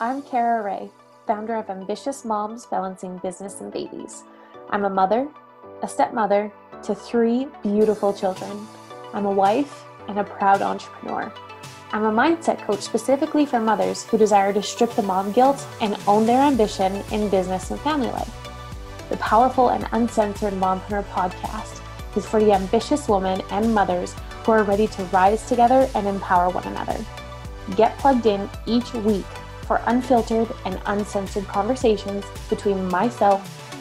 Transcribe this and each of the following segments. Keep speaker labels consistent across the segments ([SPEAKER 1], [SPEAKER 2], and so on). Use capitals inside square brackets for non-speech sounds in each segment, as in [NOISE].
[SPEAKER 1] I'm Cara Wray, founder of Ambitious Moms Balancing Business and Babies. I'm a mother, a stepmother to three beautiful children. I'm a wife and a proud entrepreneur. I'm a mindset coach specifically for mothers who desire to strip the mom guilt and own their ambition in business and family life. The powerful and uncensored Mompreneur podcast is for the ambitious women and mothers who are ready to rise together and empower one another. Get plugged in each week for unfiltered and uncensored conversations between myself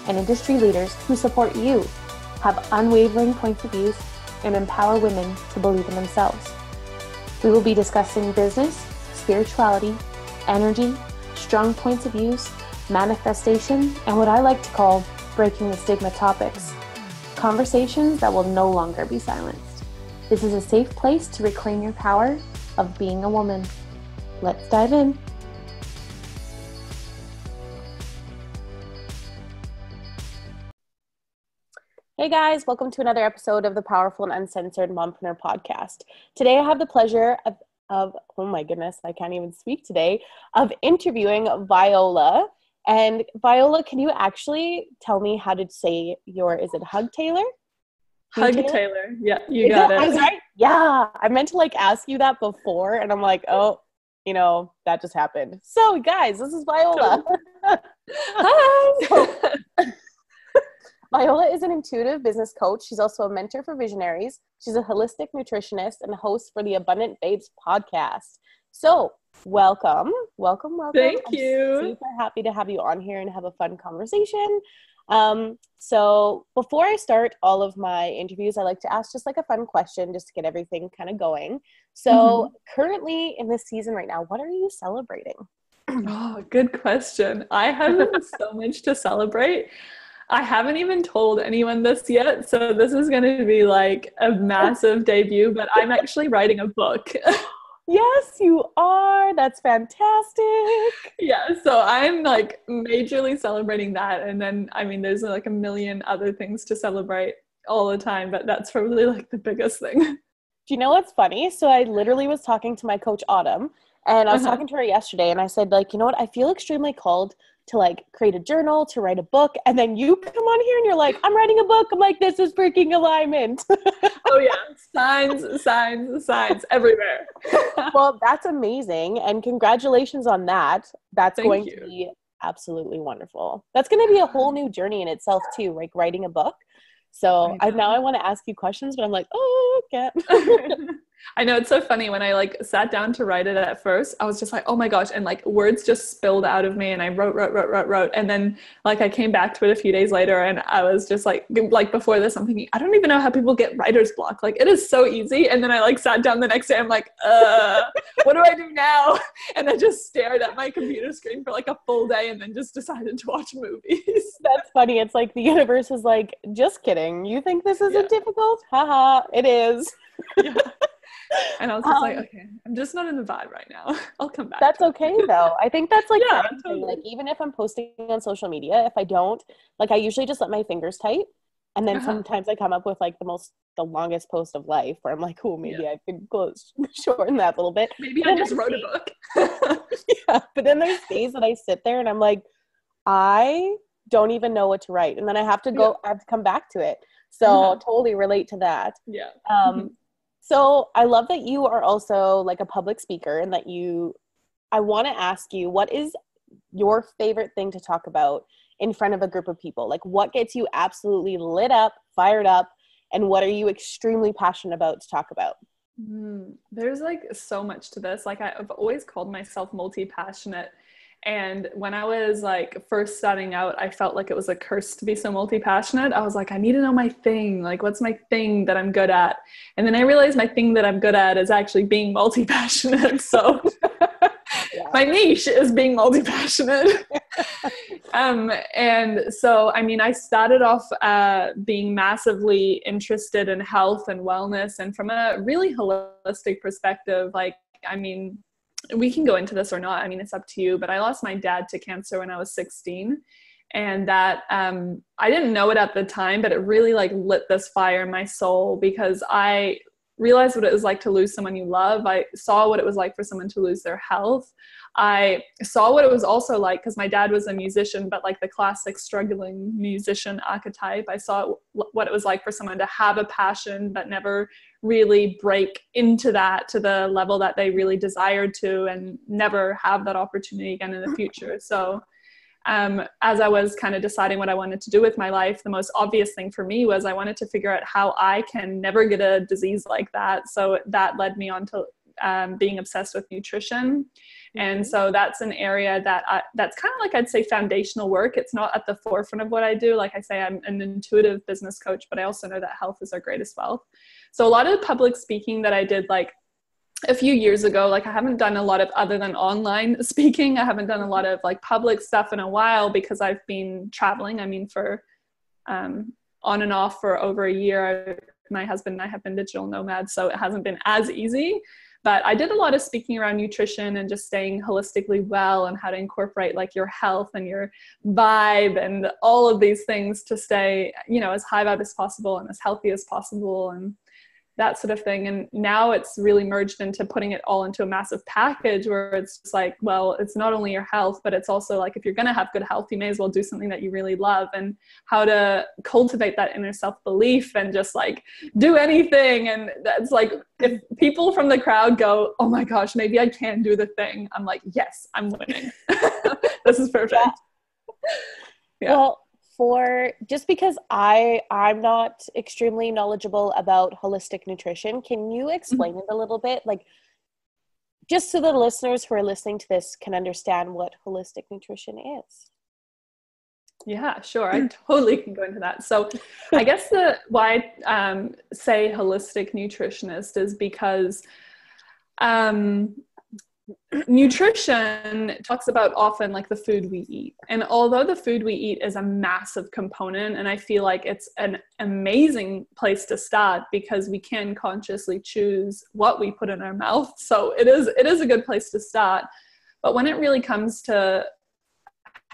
[SPEAKER 1] and industry leaders who support you, have unwavering points of views, and empower women to believe in themselves. We will be discussing business, spirituality, energy, strong points of views, manifestation, and what I like to call breaking the stigma topics. Conversations that will no longer be silenced. This is a safe place to reclaim your power of being a woman. Let's dive in. Hey guys, welcome to another episode of the Powerful and Uncensored Mompreneur podcast. Today I have the pleasure of, of, oh my goodness, I can't even speak today, of interviewing Viola. And Viola, can you actually tell me how to say your, is it Hug Taylor?
[SPEAKER 2] Hug Taylor? Taylor. Yeah, you is got it.
[SPEAKER 1] it. Right? Yeah, I meant to like ask you that before, and I'm like, oh, you know, that just happened. So, guys, this is Viola. [LAUGHS] Hi. [LAUGHS] Viola is an intuitive business coach. She's also a mentor for visionaries. She's a holistic nutritionist and host for the Abundant Babes podcast. So, welcome, welcome, welcome.
[SPEAKER 2] Thank I'm you.
[SPEAKER 1] Super happy to have you on here and have a fun conversation. Um, so, before I start all of my interviews, I like to ask just like a fun question just to get everything kind of going. So, mm-hmm. currently in this season right now, what are you celebrating?
[SPEAKER 2] Oh, good question. I have so [LAUGHS] much to celebrate. I haven't even told anyone this yet, so this is going to be like a massive debut, but I'm actually writing a book. [LAUGHS]
[SPEAKER 1] yes, you are. That's fantastic.
[SPEAKER 2] Yeah, so I'm like majorly celebrating that. And then, I mean, there's like a million other things to celebrate all the time, but that's probably like the biggest thing. [LAUGHS]
[SPEAKER 1] Do you know what's funny? So I literally was talking to my coach, Autumn, and I was uh-huh. talking to her yesterday, and I said, like, you know what? I feel extremely called to like create a journal, to write a book, and then you come on here and you're like, I'm writing a book. I'm like, this is freaking alignment. [LAUGHS]
[SPEAKER 2] oh yeah, signs, signs, signs everywhere. [LAUGHS]
[SPEAKER 1] well, that's amazing, and congratulations on that. That's Thank going you. to be absolutely wonderful. That's going to be a whole new journey in itself too, like writing a book. So I, I now I want to ask you questions, but I'm like, oh, can't. [LAUGHS]
[SPEAKER 2] I know it's so funny when I like sat down to write it at first, I was just like, oh my gosh, and like words just spilled out of me and I wrote, wrote, wrote, wrote, wrote. And then like I came back to it a few days later and I was just like like before this, I'm thinking, I don't even know how people get writer's block. Like it is so easy. And then I like sat down the next day, I'm like, uh, what do I do now? [LAUGHS] And I just stared at my computer screen for like a full day and then just decided to watch movies. [LAUGHS]
[SPEAKER 1] That's funny. It's like the universe is like, just kidding. You think this isn't yeah. difficult? Haha, it is. [LAUGHS] Yeah. [LAUGHS]
[SPEAKER 2] and I was just um, like, okay, I'm just not in the vibe right now. [LAUGHS] I'll come back.
[SPEAKER 1] That's okay though. I think that's like [LAUGHS] yeah, totally. like even if I'm posting on social media, if I don't, like I usually just let my fingers tight. And then uh-huh. sometimes I come up with like the most the longest post of life where I'm like, oh maybe yeah. I could close shorten that a little bit.
[SPEAKER 2] Maybe I just wrote a book.
[SPEAKER 1] yeah. But then there's days that I sit there and I'm like, I don't even know what to write. And then I have to go, yeah. I have to come back to it. So uh-huh. totally relate to that.
[SPEAKER 2] Yeah.
[SPEAKER 1] Um, mm-hmm. So I love that you are also like a public speaker and that you, I want to ask you, what is your favorite thing to talk about in front of a group of people? Like, what gets you absolutely lit up, fired up, and what are you extremely passionate about to talk about?
[SPEAKER 2] Mm, there's like so much to this. Like, I've always called myself multi passionate and when I was like first starting out, I felt like it was a curse to be so multi passionate. I was like, I need to know my thing. Like, what's my thing that I'm good at? And then I realized my thing that I'm good at is actually being multi passionate. [LAUGHS] So yeah. my niche is being multi passionate. [LAUGHS] um, and so, I mean, I started off uh, being massively interested in health and wellness. And from a really holistic perspective, like, I mean, we can go into this or not. I mean, it's up to you. But I lost my dad to cancer when I was 16. And that um, I didn't know it at the time, but it really like lit this fire in my soul because I realized what it was like to lose someone you love. I saw what it was like for someone to lose their health. I saw what it was also like because my dad was a musician, but like the classic struggling musician archetype. I saw what it was like for someone to have a passion but never really break into that to the level that they really desired to and never have that opportunity again in the [LAUGHS] future. So, um, as I was kind of deciding what I wanted to do with my life, the most obvious thing for me was I wanted to figure out how I can never get a disease like that. So that led me on to um, being obsessed with nutrition. And mm-hmm. so that's an area that I, that's kind of like I'd say foundational work. It's not at the forefront of what I do. Like I say, I'm an intuitive business coach, but I also know that health is our greatest wealth. So a lot of public speaking that I did like a few years ago like i haven't done a lot of other than online [LAUGHS] speaking i haven't done a lot of like public stuff in a while because i've been traveling. I mean for um, on and off for over a year my husband and i have been digital nomads so it hasn't been as easy. But i did a lot of speaking around nutrition and just staying holistically well and how to incorporate like your health and your vibe and all of these things to stay you know as high vibe as possible and as healthy as possible and that sort of thing. And now it's really merged into putting it all into a massive package where it's just like, well, it's not only your health, but it's also like if you're going to have good health, you may as well do something that you really love and how to cultivate that inner self belief and just like do anything. And that's like, if people from the crowd go, oh my gosh, maybe I can do the thing, I'm like, yes, I'm winning. [LAUGHS] this is perfect. Yeah.
[SPEAKER 3] yeah. Well, for just because I I'm not extremely knowledgeable about holistic nutrition, can you explain mm-hmm. it a little bit? Like just so the listeners who are listening to this can understand what holistic nutrition is.
[SPEAKER 2] Yeah, sure. I totally can go into that. So, I guess the why I um, say holistic nutritionist is because um, nutrition talks about often like the food we eat. And although the food we eat is a massive component and i feel like it's an amazing place to start because we can consciously choose what we put in our mouth. So it is it is a good place to start. But when it really comes to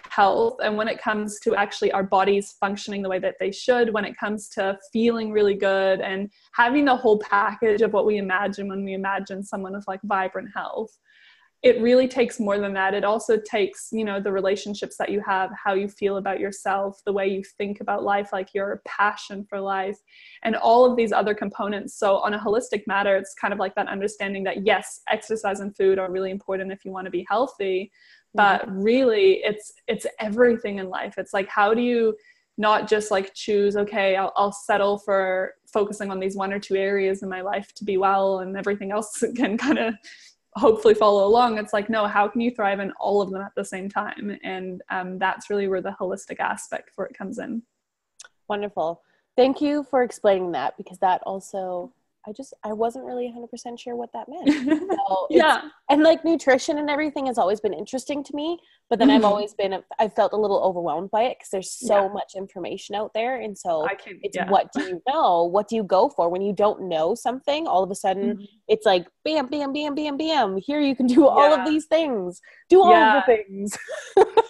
[SPEAKER 2] health and when it comes to actually our bodies functioning the way that they should when it comes to feeling really good and having the whole package of what we imagine when we imagine someone with like vibrant health it really takes more than that. It also takes you know the relationships that you have how you feel about yourself the way you think about life like your passion for life and all of these other components. So on a holistic matter it's kind of like that understanding that yes exercise and food are really important if you want to be healthy but mm-hmm. really it's it's everything in life. It's like how do you not just like choose okay I'll, I'll settle for focusing on these one or two areas in my life to be well and everything else [LAUGHS] can kind of hopefully follow along. It's like no how can you thrive in all of them at the same time? And um, that's really where the holistic aspect for it comes in.
[SPEAKER 3] Wonderful. Thank you for explaining that because that also I just I wasn't really 100% sure what that meant. [LAUGHS] So
[SPEAKER 2] yeah.
[SPEAKER 3] And like nutrition and everything has always been interesting to me, but then mm-hmm. I've always been I've felt a little overwhelmed by it because there's so yeah. much information out there and so can, it's yeah. what do you know? What do you go for when you don't know something? All of a sudden mm-hmm. it's like bam bam bam bam bam. Here you can do all of these things. Do all of the things.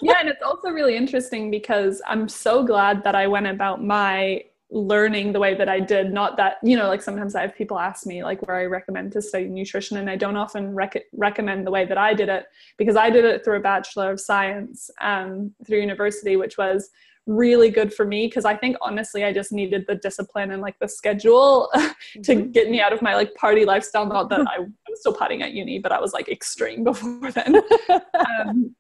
[SPEAKER 2] yeah, [LAUGHS] and it's also really interesting because I'm so glad that I went about my learning the way that I did. Not that, you know, like sometimes I have people ask me like where I recommend to study nutrition, and I don't often rec- recommend the way that I did it because I did it through a Bachelor of Science um, through university, which was really good for me because I think honestly I just needed the discipline and like the schedule [LAUGHS] to mm-hmm. get me out of my like party lifestyle. Not that [LAUGHS] I, I was still partying at uni, but I was like extreme [LAUGHS] before then. um,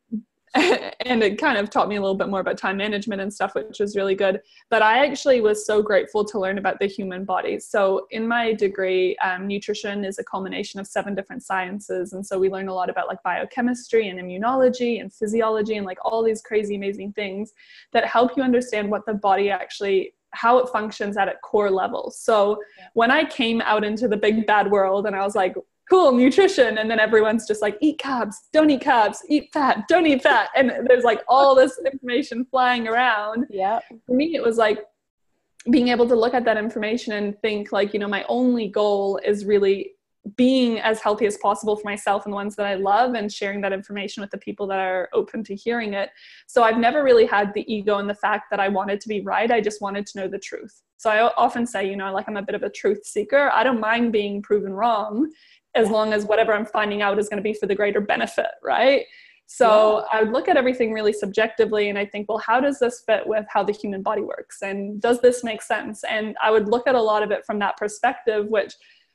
[SPEAKER 2] [LAUGHS] and it kind of taught me a little bit more about time management and stuff, which was really good. But I actually was so grateful to learn about the human body. So, in my degree, um, nutrition is a culmination of seven different sciences. And so, we learn a lot about like biochemistry and immunology and physiology and like all these crazy, amazing things that help you understand what the body actually how it functions at a core level. So yeah. when I came out into the big bad world and I was like, cool nutrition and then everyone's just like eat carbs don't eat carbs eat fat don't eat fat and there's like all this information flying around
[SPEAKER 3] yeah
[SPEAKER 2] for me it was like being able to look at that information and think like you know my only goal is really being as healthy as possible for myself and the ones that I love and sharing that information with the people that are open to hearing it. So I've never really had the ego and the fact that I wanted to be right. I just wanted to know the truth. So I often say, you know, like I'm a bit of a truth seeker. I don't mind being proven wrong as long as whatever I'm finding out is going to be for the greater benefit, right? So yeah. I would look at everything really subjectively and I think, well, how does this fit with how the human body works? And does this make sense? And I would look at a lot of it from that perspective, which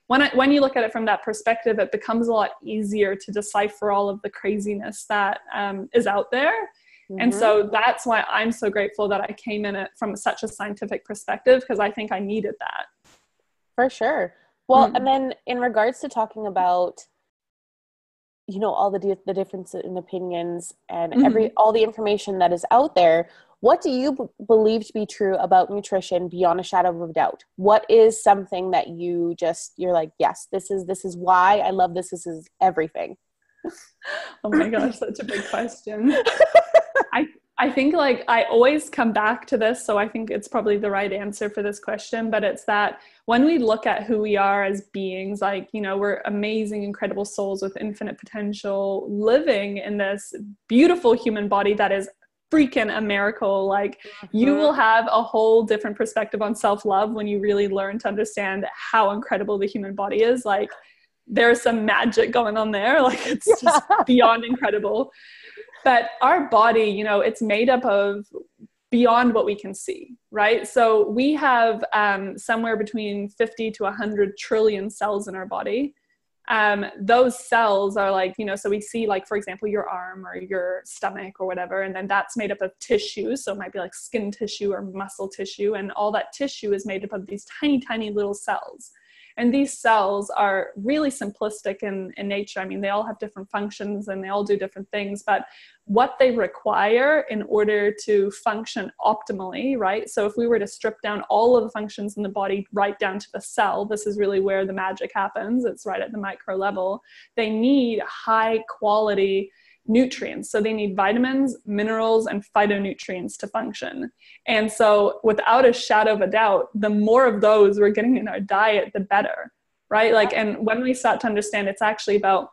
[SPEAKER 2] when, I, when you look at it from that perspective, it becomes a lot easier to decipher all of the craziness that um, is out there. Mm-hmm. And so mm-hmm. that's why I'm so grateful that I came in it from such a scientific perspective because I think I needed that.
[SPEAKER 1] For sure. Well, mm-hmm. and then in regards to talking about you know all the di- the difference in opinions and mm-hmm. every all the information that is out there what do you b- believe to be true about nutrition beyond a shadow of a doubt what is something that you just you're like yes this is this is why i love this this is everything [LAUGHS]
[SPEAKER 2] oh my gosh such a big question [LAUGHS] i i think like i always come back to this so i think it's probably the right answer for this question but it's that when we look at who we are as beings like you know we're amazing incredible souls with infinite potential living in this beautiful human body that is freaking a miracle. Like mm-hmm. you will have a whole different perspective on self love when you really learn to understand how incredible the human body is. Like there's some magic going on there. [LAUGHS] Like it's just beyond incredible. But our body, you know, it's made up of beyond what we can see, right? So we have um, somewhere between 50 to 100 trillion cells in our body. Um, those cells are like you know so we see like for example your arm or your stomach or whatever and then that's made up of tissue. So it might be like skin tissue or muscle tissue and all that tissue is made up of these tiny tiny little cells and these cells are really simplistic in, in nature. I mean, they all have different functions and they all do different things, but what they require in order to function optimally, right? So if we were to strip down all of the functions in the body right down to the cell, this is really where the magic happens. It's right at the micro level. They need high quality nutrients. So they need vitamins, minerals, and phytonutrients to function. And so, without a shadow of a doubt, the more of those we're getting in our diet, the better, right? Like, and when we start to understand it's actually about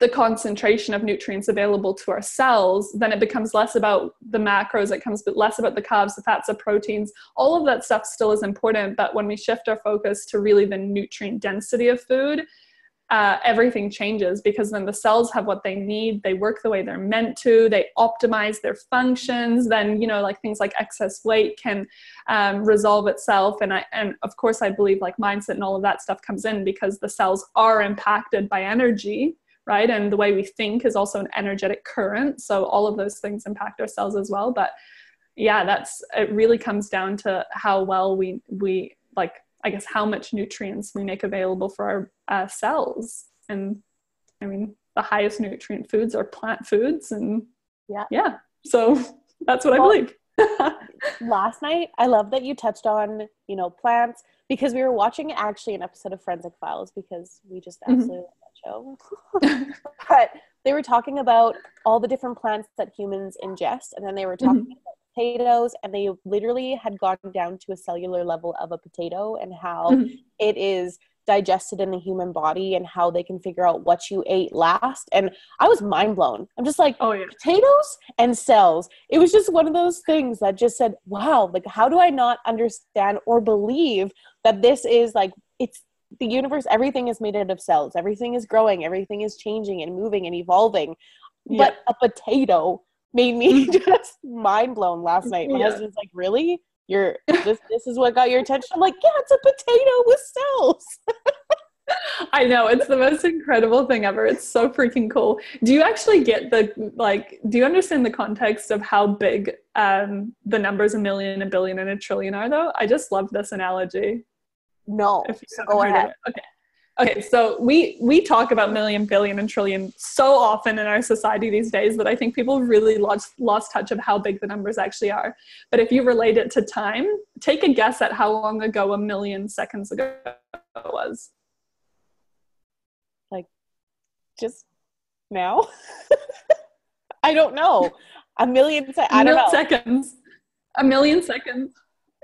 [SPEAKER 2] the concentration of nutrients available to our cells, then it becomes less about the macros, it comes less about the carbs, the fats, the proteins. All of that stuff still is important, but when we shift our focus to really the nutrient density of food, uh, everything changes because then the cells have what they need. They work the way they're meant to. They optimize their functions. Then you know like things like excess weight can um, resolve itself. And i and of course i believe like mindset and all of that stuff comes in because the cells are impacted by energy right? And the way we think is also an energetic current. So all of those things impact our cells as well. But yeah that's it really comes down to how well we we like I guess how much nutrients we make available for our uh, cells. And I mean, the highest nutrient foods are plant foods, and yeah, yeah. So [LAUGHS] that's what well, I believe. [LAUGHS]
[SPEAKER 1] last night, I love that you touched on you know plants because we were watching actually an episode of Forensic Files because we just mm-hmm. absolutely mm-hmm. love that show. [LAUGHS] but they were talking about all the different plants that humans ingest, and then they were talking mm-hmm. about potatoes and they literally had gone down to a cellular level of a potato and how mm-hmm. it is digested in the human body and how they can figure out what you ate last. And i was mind blown. I'm just like oh yeah. potatoes and cells. It was just one of those things that just said wow like how do i not understand or believe that this is like it's the universe everything is made out of cells. Everything is growing. Everything is changing and moving and evolving. Yeah. but a potato made me [LAUGHS] [LAUGHS] just mind blown last night. My yeah. husband's like, "Really? You're [LAUGHS] this? This is what got your attention?" I'm like, "Yeah, it's a potato with cells."
[SPEAKER 2] I know it's the most incredible thing ever. It's so freaking cool. Do you actually get the like? Do you understand the context of how big um, the numbers a million, a billion, and a trillion are? Though I just love this analogy.
[SPEAKER 1] No, go ahead.
[SPEAKER 2] Okay, Okay, so we we talk about million, billion, and trillion so often in our society these days that I think people really lost lost touch of how big the numbers actually are. But if you relate it to time, take a guess at how long ago a million seconds ago was.
[SPEAKER 1] Like, just now? [LAUGHS] I don't know. A million. Se- I don't know.
[SPEAKER 2] Seconds. A million seconds.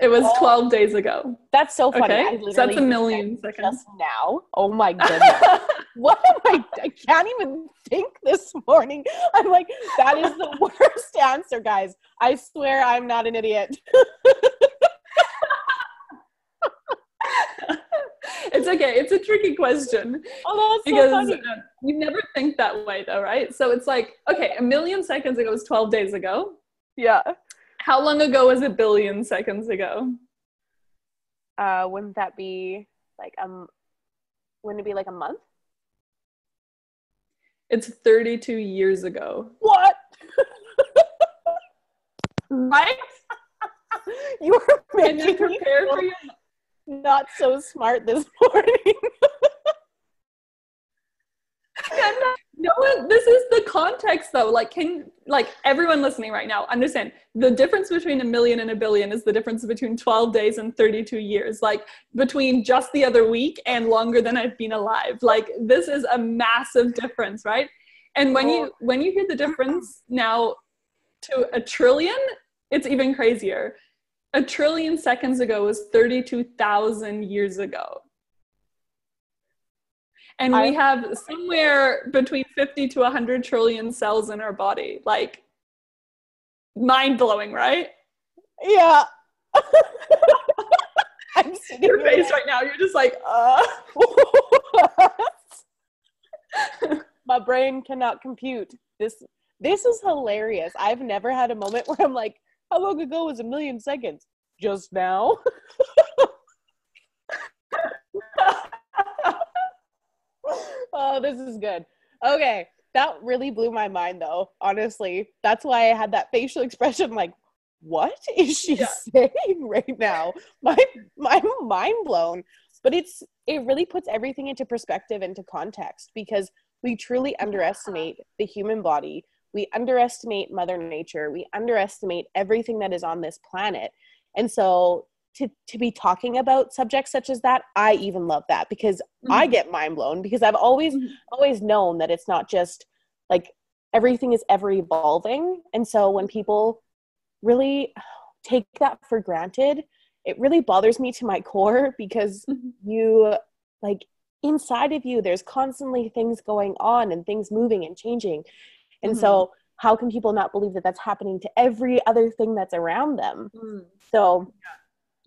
[SPEAKER 2] It was oh, 12 days ago.
[SPEAKER 1] That's so funny.
[SPEAKER 2] Okay. so that's a million seconds. Just
[SPEAKER 1] now. Oh my goodness. [LAUGHS] what am I? I can't even think this morning. I'm like, that is the [LAUGHS] worst answer, guys. I swear I'm not an idiot. [LAUGHS]
[SPEAKER 2] it's okay. It's a tricky question.
[SPEAKER 1] Oh, that's because so funny.
[SPEAKER 2] Uh, you never think that way, though, right? So it's like, okay, a million seconds ago was 12 days ago.
[SPEAKER 1] Yeah.
[SPEAKER 2] How long ago was a billion seconds ago?
[SPEAKER 1] Uh, wouldn't that be like um, wouldn't it be like a month?
[SPEAKER 2] It's 32 years ago.
[SPEAKER 1] What?
[SPEAKER 2] right? [LAUGHS]
[SPEAKER 1] you were making
[SPEAKER 2] you prepare for your
[SPEAKER 1] not so smart this [LAUGHS] morning. [LAUGHS]
[SPEAKER 2] no one this is the context though. Like can like everyone listening right now understand the difference between a million and a billion is the difference between 12 days and 32 years. Like between just the other week and longer than i've been alive. Like this is a massive difference right? And when you when you hear the difference now to a trillion it's even crazier. A trillion seconds ago was 32,000 years ago. And we have somewhere between 50 to 100 trillion cells in our body. Like, mind blowing, right?
[SPEAKER 1] Yeah. [LAUGHS]
[SPEAKER 2] I'm your face right now. You're just like, uh. [LAUGHS]
[SPEAKER 1] My brain cannot compute this. This is hilarious. I've never had a moment [LAUGHS] where I'm like, how long ago was a million seconds? Just now. [LAUGHS] oh, this is good. Okay. That really blew my mind though, honestly. That's why I had that facial [LAUGHS] expression like, what is she yeah. [LAUGHS] saying right now? My my mind blown. But it's it really puts everything into perspective into context because we truly underestimate the human body we underestimate mother nature we underestimate everything that is on this planet and so to, to be talking about subjects such as that i even love that because mm-hmm. i get mind blown because i've always mm-hmm. always known that it's not just like everything is ever evolving and so when people really take that for granted it really bothers me to my core [LAUGHS] because mm-hmm. you like inside of you there's constantly things going on and things moving and changing and mm-hmm. so how can people not believe that that's happening to every other thing that's around them mm. so yeah.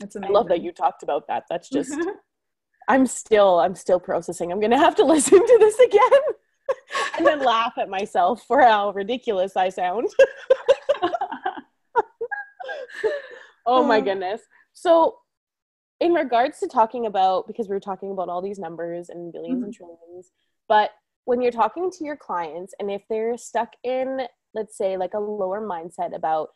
[SPEAKER 1] I love that you talked about that. That's just [LAUGHS] i'm still i'm still processing. I'm gonna have to [LAUGHS] listen to this again [LAUGHS] and then laugh at myself for how ridiculous i sound. Oh my goodness. So in regards to talking about because we are talking about all these numbers and 1000000000s mm-hmm. and trillions but when you're talking to your clients and if they're stuck in let's say like a lower mindset about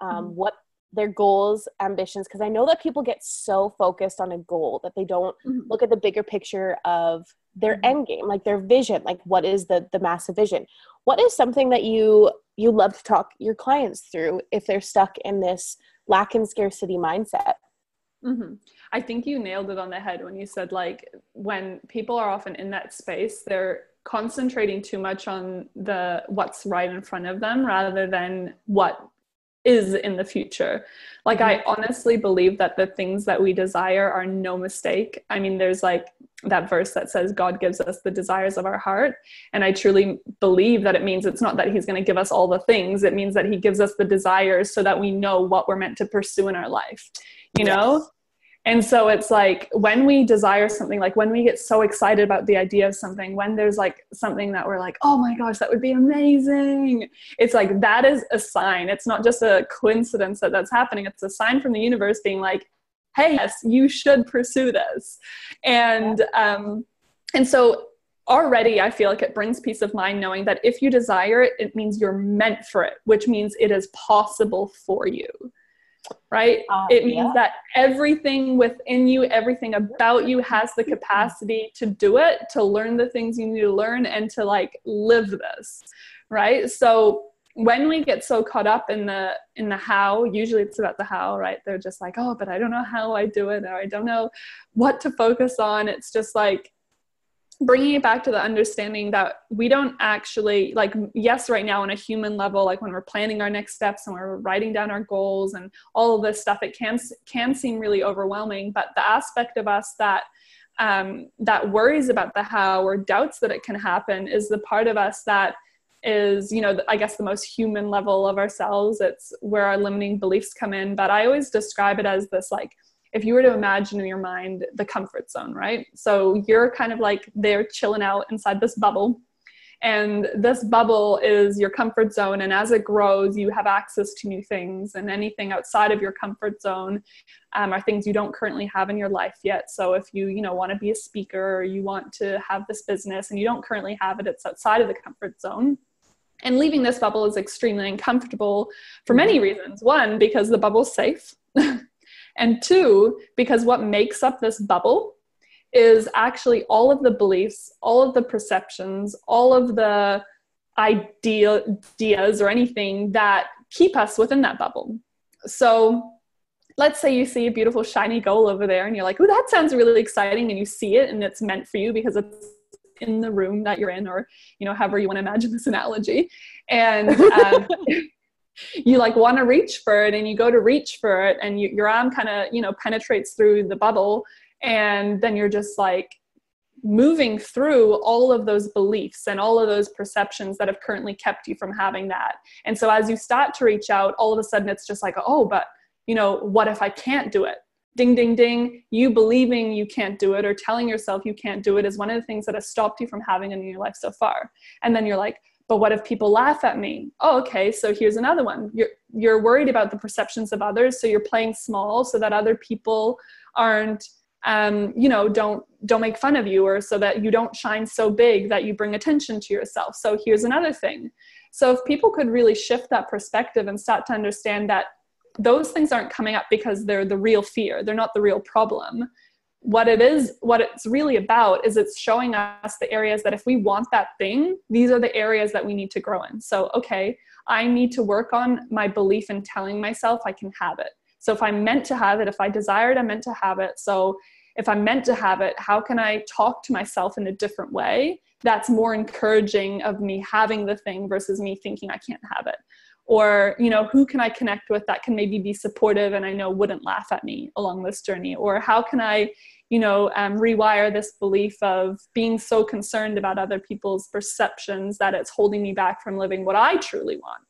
[SPEAKER 1] um, mm-hmm. what their goals ambitions because i know that people get so focused on a goal that they don't mm-hmm. look at the bigger picture of their mm-hmm. end game like their vision like what is the the massive vision what is something that you you love to talk your clients through if they're stuck in this lack and scarcity mindset
[SPEAKER 2] mm-hmm. i think you nailed it on the head when you said like when people are often in that space they're concentrating too much on the what's right in front of them rather than what is in the future. Like mm-hmm. I honestly believe that the things that we desire are no mistake. I mean there's like that verse that says God gives us the desires of our heart and I truly believe that it means it's not that he's going to give us all the things it means that he gives us the desires so that we know what we're meant to pursue in our life. You yes. know? And so it's like when we desire something, like when we get so excited about the idea of something, when there's like something that we're like, oh my gosh, that would be amazing. It's like that is a sign. It's not just a coincidence that that's happening. It's a sign from the universe being like, hey, yes, you should pursue this. And, um, and so already I feel like it brings peace of mind knowing that if you desire it, it means you're meant for it, which means it is possible for you right? Uh, it means yeah. that everything within you, everything about you has the capacity to do it, to learn the things you need to learn, and to like live this, right? So when we get so caught up in the in the how usually it's about the how right they're just like oh but i don't know how i do it or i don't know what to focus on it's just like bringing it back to the understanding that we don't actually like yes right now on a human level like when we're planning our next steps and we're writing down our goals and all of this stuff it can can seem really overwhelming. But the aspect of us that um, that worries about the how or doubts that it can happen is the part of us that is you know i guess the most human level of ourselves. It's where our limiting beliefs come in. But i always describe it as this like if you were to imagine in your mind the comfort zone, right? So you're kind of like they're chilling out inside this bubble. And this bubble is your comfort zone. And as it grows, you have access to new things. And anything outside of your comfort zone um, are things you don't currently have in your life yet. So if you, you know, want to be a speaker or you want to have this business and you don't currently have it, it's outside of the comfort zone. And leaving this bubble is extremely uncomfortable for many reasons. One, because the bubble's safe. [LAUGHS] And two, because what makes up this bubble is actually all of the beliefs, all of the perceptions, all of the idea, ideas or anything that keep us within that bubble. So let's say you see a beautiful shiny goal over there and you're like, oh, that sounds really exciting. And you see it and it's meant for you because it's in the room that you're in or, you know, however you want to imagine this analogy. And um, [LAUGHS] you like want to reach for it and you go to reach for it and you, your arm kind of you know penetrates through the bubble and then you're just like moving through all of those beliefs and all of those perceptions that have currently kept you from having that. And so as you start to reach out all of a sudden it's just like oh but you know what if i can't do it? Ding ding ding. You believing you can't do it or telling yourself you can't do it is one of the things that has stopped you from having it in your life so far. And then you're like but what if people laugh at me? Oh okay so here's another one. You're you're worried about the perceptions of others so you're playing small so that other people aren't um, you know don't don't make fun of you or so that you don't shine so big that you bring attention to yourself. So here's another thing. So if people could really shift that perspective and start to understand that those things aren't coming up because they're the real fear they're not the real problem what it is what it's really about is it's showing us the areas that if we want that thing these are the areas that we need to grow in. So okay i need to work on my belief in telling myself i can have it. So if i'm meant to have it if i desired i'm meant to have it. So if i'm meant to have it how can i talk to myself in a different way that's more encouraging of me having the thing versus me thinking i can't have it or you know who can i connect with that can maybe be supportive and i know wouldn't laugh at me along this journey or how can i you know um, rewire this belief of being so concerned about other people's perceptions that it's holding me back from living what i truly want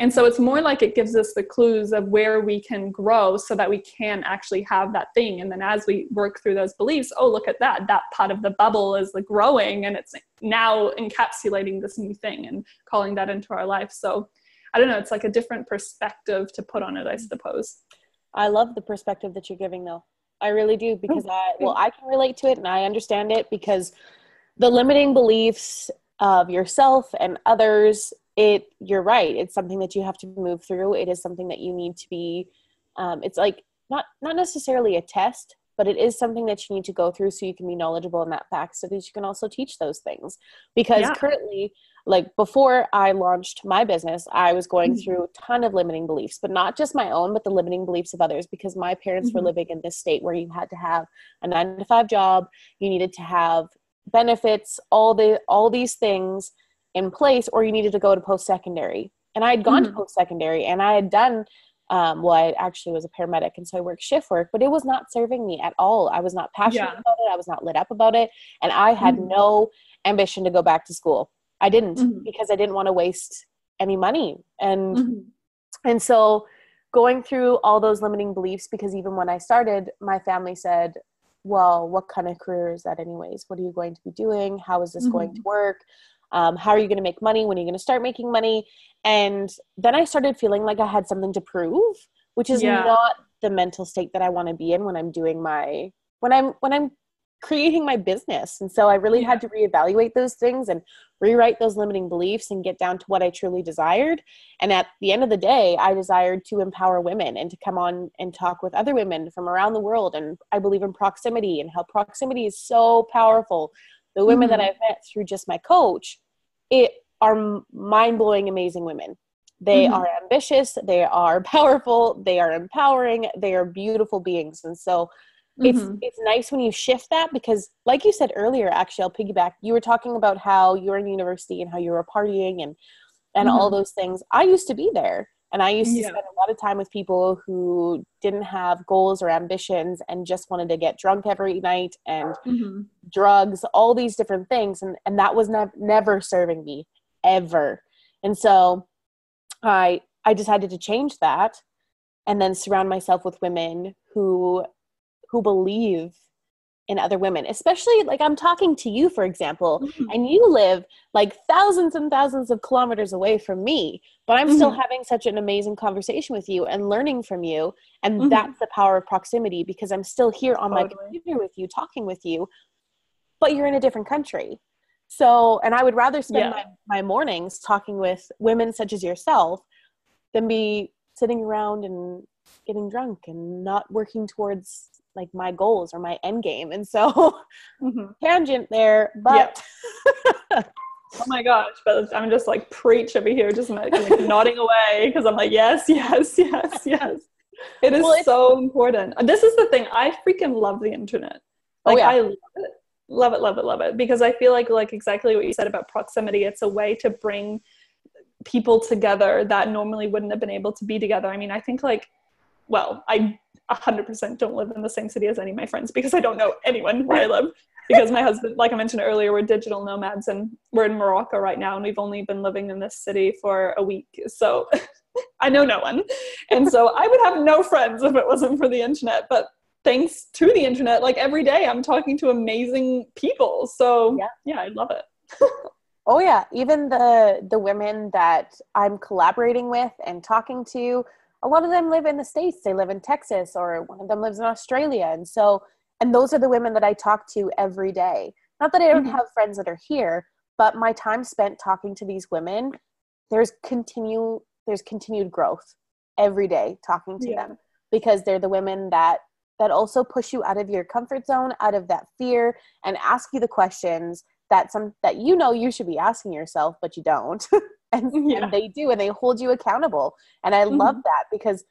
[SPEAKER 2] and so it's more like it gives us the clues of where we can grow so that we can actually have that thing. And then as we work through those beliefs, oh, look at that. That part of the bubble is like growing and it's now encapsulating this new thing and calling that into our life. So I don't know, it's like a different perspective to put on it, I suppose.
[SPEAKER 1] I love the perspective that you're giving though. I really do because oh, I well I can relate to it and I understand it because the limiting beliefs of yourself and others it you're right it's something that you have to move through it is something that you need to be um, it's like not not necessarily a test but it is something that you need to go through so you can be knowledgeable in that fact so that you can also teach those things because yeah. currently like before i launched my business i was going mm-hmm. through a ton of limiting beliefs but not just my own but the limiting beliefs of others because my parents mm-hmm. were living in this state where you had to have a 9 to 5 job you needed to have benefits all the all these things in place or you needed to go to post secondary and i had gone mm-hmm. to post secondary and i had done um, well, I actually was a paramedic, and so I worked shift work, but it was not serving me at all. I was not passionate yeah. about it. I was not lit up about it, and I had mm-hmm. no ambition to go back to school. I didn't mm-hmm. because I didn't want to waste any money, and mm-hmm. and so going through all those limiting beliefs. Because even when I started, my family said, "Well, what kind of career is that, anyways? What are you going to be doing? How is this going to mm-hmm. work?" Um, how are you going to make money when are you going to start making money and then I started feeling like I had something to prove, which is yeah. not the mental state that I want to be in when I'm doing my when I'm when I'm creating my business. And so I really yeah. had to reevaluate those things and rewrite those limiting beliefs and get down to what I truly desired. And at the end of the day, I desired to empower women and to come on and talk with other women from around the world. And I believe in proximity and how proximity is so powerful. The women mm-hmm. that I've met through just my coach, it are mind blowing, amazing women. They mm-hmm. are ambitious, they are [LAUGHS] powerful, they are empowering, they are beautiful beings. And so it's mm-hmm. it's nice when you shift that because like you said earlier actually i'll piggyback you were talking about how you were in university and how you were partying and and mm-hmm. all those things i used to be there and i used to yeah. spend a lot of time with people who didn't have goals or ambitions and just wanted to get drunk every night and mm-hmm. drugs all these different things and and that was ne- never serving me ever and so i i decided to change that and then surround myself with women who who believe in other women especially like i'm talking to you for example mm-hmm. and you live like thousands and thousands of kilometers away from me but i'm mm-hmm. still having such an amazing conversation with you and learning from you and mm-hmm. that's the power of proximity because i'm still here on totally. my computer with you talking with you but you're in a different country so and i would rather spend yeah. my, my mornings talking with women such as yourself than be sitting around and getting drunk and not working towards like my goals or my end game. And so [LAUGHS] mm-hmm. tangent there, but
[SPEAKER 2] yep. oh my gosh, but I'm just like preach over here, just like, like nodding [LAUGHS] away because I'm like, yes, yes, yes, [LAUGHS] yes. It is well, so important. This is the thing. I freaking love the internet. Oh, like oh, yeah. I love it. Love it, love it, love it. Because I feel like like exactly what you said about proximity. It's a way to bring people together that normally wouldn't have been able to be together. I mean, I think like well, I 100% don't live in the same city as any of my friends because I don't know anyone where I live. Because my husband, like I mentioned earlier, we're digital nomads and we're in Morocco right now and we've only been living in this city for a week. So [LAUGHS] I know no one. And so I would have no friends if it wasn't for the internet. But thanks to the internet, like every day I'm talking to amazing people. So yeah, yeah I love it. [LAUGHS]
[SPEAKER 1] oh yeah, even the the women that I'm collaborating with and talking to, a lot of them live in the states they live in texas or one of them lives in australia and so and those are the women that i talk to every day not that i don't mm-hmm. have friends that are here but my time spent talking to these women there's continue there's continued growth every day talking to yeah. them because they're the women that that also push you out of your comfort zone out of that fear and ask you the questions that some that you know you should be asking yourself but you don't [LAUGHS] [LAUGHS] and, yeah. and they do and they hold you accountable and i mm-hmm. love that because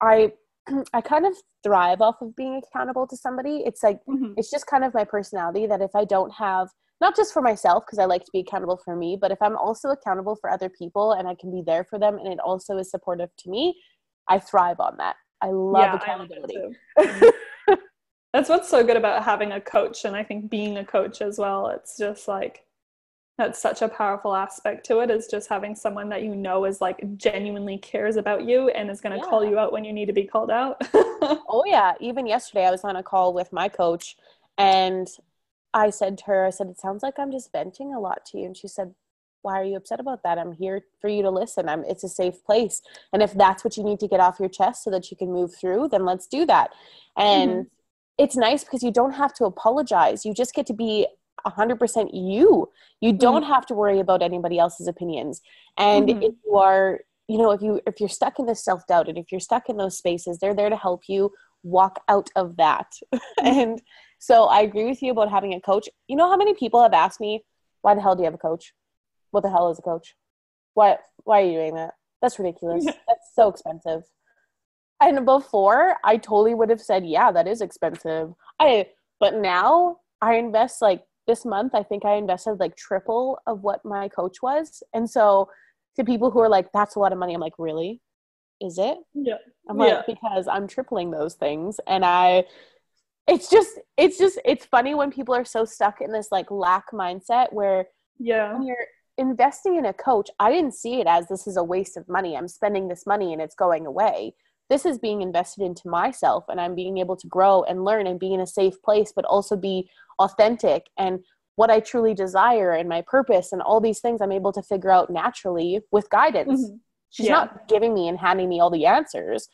[SPEAKER 1] i [CLEARS THROAT] i kind of thrive off of being accountable to somebody it's like mm-hmm. it's just kind of my personality that if i don't have not just for myself because i like to be accountable for me but if i'm also accountable for other people and i can be there for them and it also is supportive to me i thrive on that i love yeah, accountability
[SPEAKER 2] I [LAUGHS] that's what's so good about having a coach and i think being a coach as well it's just like that's such a powerful aspect to it is just having someone that you know is like genuinely cares about you and is going to yeah. call you out when you need to be called out. [LAUGHS]
[SPEAKER 1] Oh yeah. Even yesterday i was on a call with my coach and i said to her i said it sounds like i'm just venting a lot to you. And she said why are you upset about that? I'm here for you to listen. I'm it's a safe place. And if that's what you need to get off your chest so that you can move through then let's do that. And mm-hmm. it's nice because you don't have to apologize. You just get to be 100% you. You mm-hmm. don't have to worry about anybody else's opinions. And mm-hmm. if you are you know if you if you're stuck in this self-doubt and if you're stuck in those spaces they're there to help you walk out of that. [LAUGHS] Mm-hmm. and so i agree with you about having a coach. You know how many people have asked me why the hell do you have a coach? What the hell is a coach? Why why are you doing that? That's ridiculous. [LAUGHS] That's so expensive. And before i totally would have said yeah that is expensive. I but now i invest like this month i think i invested like triple of what my coach was. And so to people who are like that's a lot of money i'm like really? Is it?
[SPEAKER 2] Yeah.
[SPEAKER 1] I'm like
[SPEAKER 2] yeah.
[SPEAKER 1] because i'm tripling those things. And i it's just it's just it's funny when people are so stuck in this like lack mindset where
[SPEAKER 2] yeah.
[SPEAKER 1] when you're investing in a coach i didn't see it as this is a waste of money. I'm spending this money and it's going away this is being invested into myself and i'm being able to grow and learn and be in a safe place but also be authentic and what I truly desire and my purpose and all these things I'm able to figure out naturally with guidance. Mm-hmm. She's yeah. not giving me and handing me all the answers.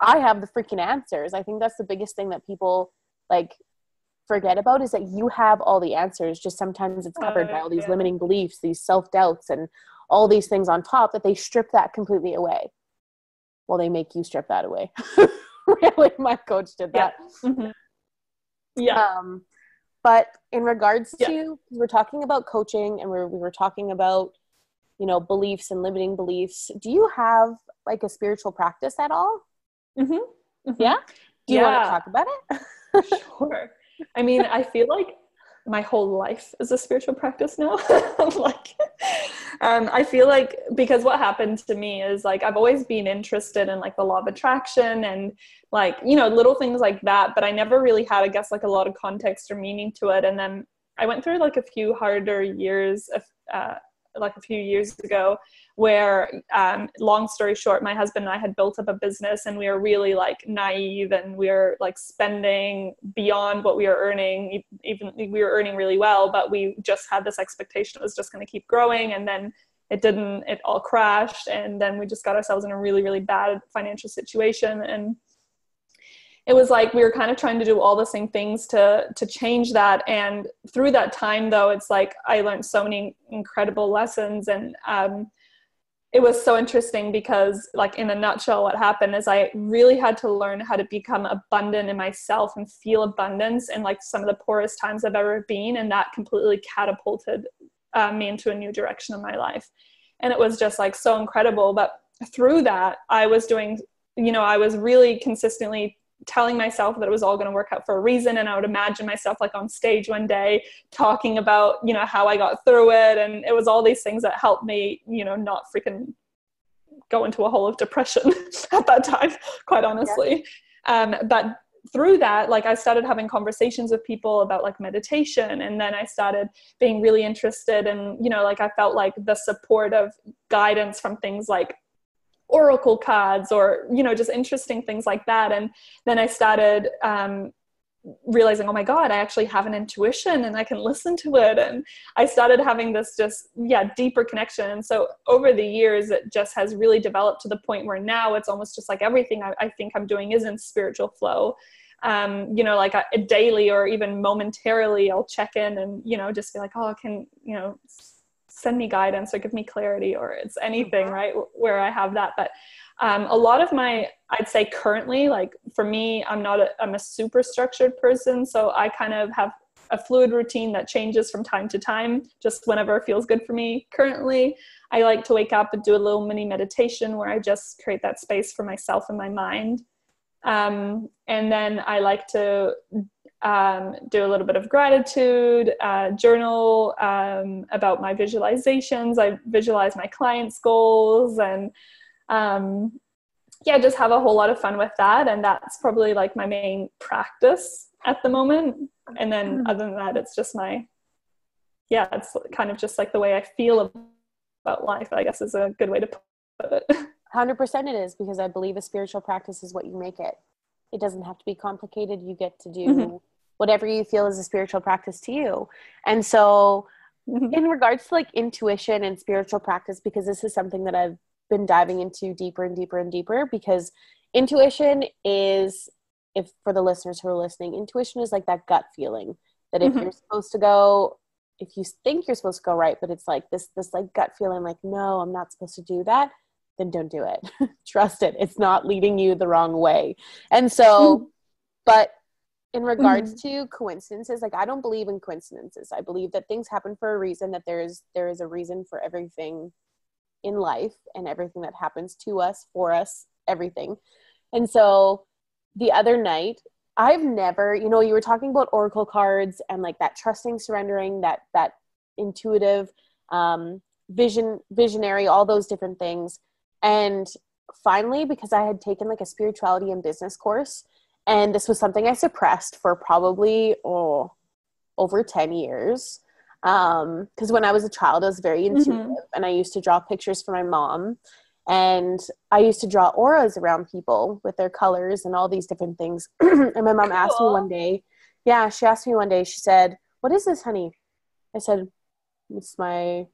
[SPEAKER 1] I have the freaking answers. I think that's the biggest thing that people like forget about is that you have all the answers. Just sometimes it's covered uh, by all these yeah. limiting beliefs, these self doubts, and all these things on top that they strip that completely away. Well, they make you strip that away. [LAUGHS] really, my coach did that.
[SPEAKER 2] Yeah. Mm-hmm. yeah.
[SPEAKER 1] Um, but in regards yeah. to, we're talking about coaching and we're, we were talking about, you know, beliefs and limiting beliefs. Do you have like a spiritual practice at all?
[SPEAKER 2] Mm-hmm. mm-hmm.
[SPEAKER 1] Yeah. Do you yeah. want to talk about it? [LAUGHS]
[SPEAKER 2] sure. I mean, I feel like my whole life is a spiritual practice now. [LAUGHS] like, um, I feel like because what happened to me is like I've always been interested in like the law of attraction and like you know little things like that, but I never really had, I guess, like a lot of context or meaning to it. And then I went through like a few harder years of uh, like a few years ago where um, long story short my husband and i had built up a business and we were really like naive and we were like spending beyond what we were earning even we were earning really well but we just had this expectation it was just going to keep growing and then it didn't it all crashed and then we just got ourselves in a really really bad financial situation and it was like we were kind of trying to do all the same things to to change that. And through that time though it's like i learned so many incredible lessons. And um, it was so interesting because like in a nutshell what happened is i really had to learn how to become abundant in myself and feel abundance in like some of the poorest times i've ever been. And that completely catapulted uh, me into a new direction in my life. And it was just like so incredible. But through that i was doing you know i was really consistently telling myself that it was all going to work out for a reason and i would imagine myself like on stage one day talking about you know how i got through it and it was all these things that helped me you know not freaking go into a hole of depression [LAUGHS] at that time quite honestly yeah. um, but through that like i started having conversations with people about like meditation and then i started being really interested and you know like i felt like the support of guidance from things like oracle cards or you know just interesting things like that. And then i started um, realizing oh my god i actually have an intuition and i can listen to it. And i started having this just yeah deeper connection. And so over the years it just has really developed to the point where now it's almost just like everything i, I think i'm doing is in spiritual flow. Um, you know like a, a daily or even momentarily i'll check in and you know just be like oh can you know send me guidance or give me clarity or it's anything mm-hmm. right where i have that. But um, a lot of my i'd say currently like for me i'm not a i'm a super structured person so i kind of have a fluid routine that changes from time to time just whenever it feels good for me. Currently i like to wake up and do a little mini meditation where i just create that space for myself and my mind. Um, and then i like to um, do a little bit of gratitude, uh, journal um, about my visualizations. I visualize my clients' goals and um, yeah, just have a whole lot of fun with that. And that's probably like my main practice at the moment. And then hmm. other than that, it's just my, yeah, it's kind of just like the way I feel about life, I guess is a good way to put it. [LAUGHS]
[SPEAKER 1] 100% it is because I believe a spiritual practice is what you make it. It doesn't have to be complicated. You get to do mm-hmm whatever you feel is a spiritual practice to you. And so, mm-hmm. in regards to like intuition and spiritual practice, because this is something that I've been diving into deeper and deeper and deeper, because intuition is, if for the listeners who are listening, intuition is like that gut feeling that if mm-hmm. you're supposed to go if you think you're supposed to go right but it's like this this like gut feeling like no i'm not supposed to do that then don't do it [LAUGHS] trust it it's not leading you the wrong way and so mm-hmm. but in regards mm-hmm. to coincidences like i don't believe in coincidences. I believe that things happen for a reason that there is there is a reason for everything in life and everything that happens to us for us everything. And so the other night i've never you know you were talking about oracle cards and like that trusting surrendering that that intuitive um vision visionary all those different things. And finally because i had taken like a spirituality and business course and this was something I suppressed for probably oh over 10 years. Um, because when I was a child, I was very mm-hmm. intuitive mm-hmm. and I used to draw pictures for my mom. And I used to draw auras around people with their colors and all these different things. [CLEARS THROAT] and my mom cool. asked me one day, yeah, she asked me one day, she said, What is this, honey? I said, It's my,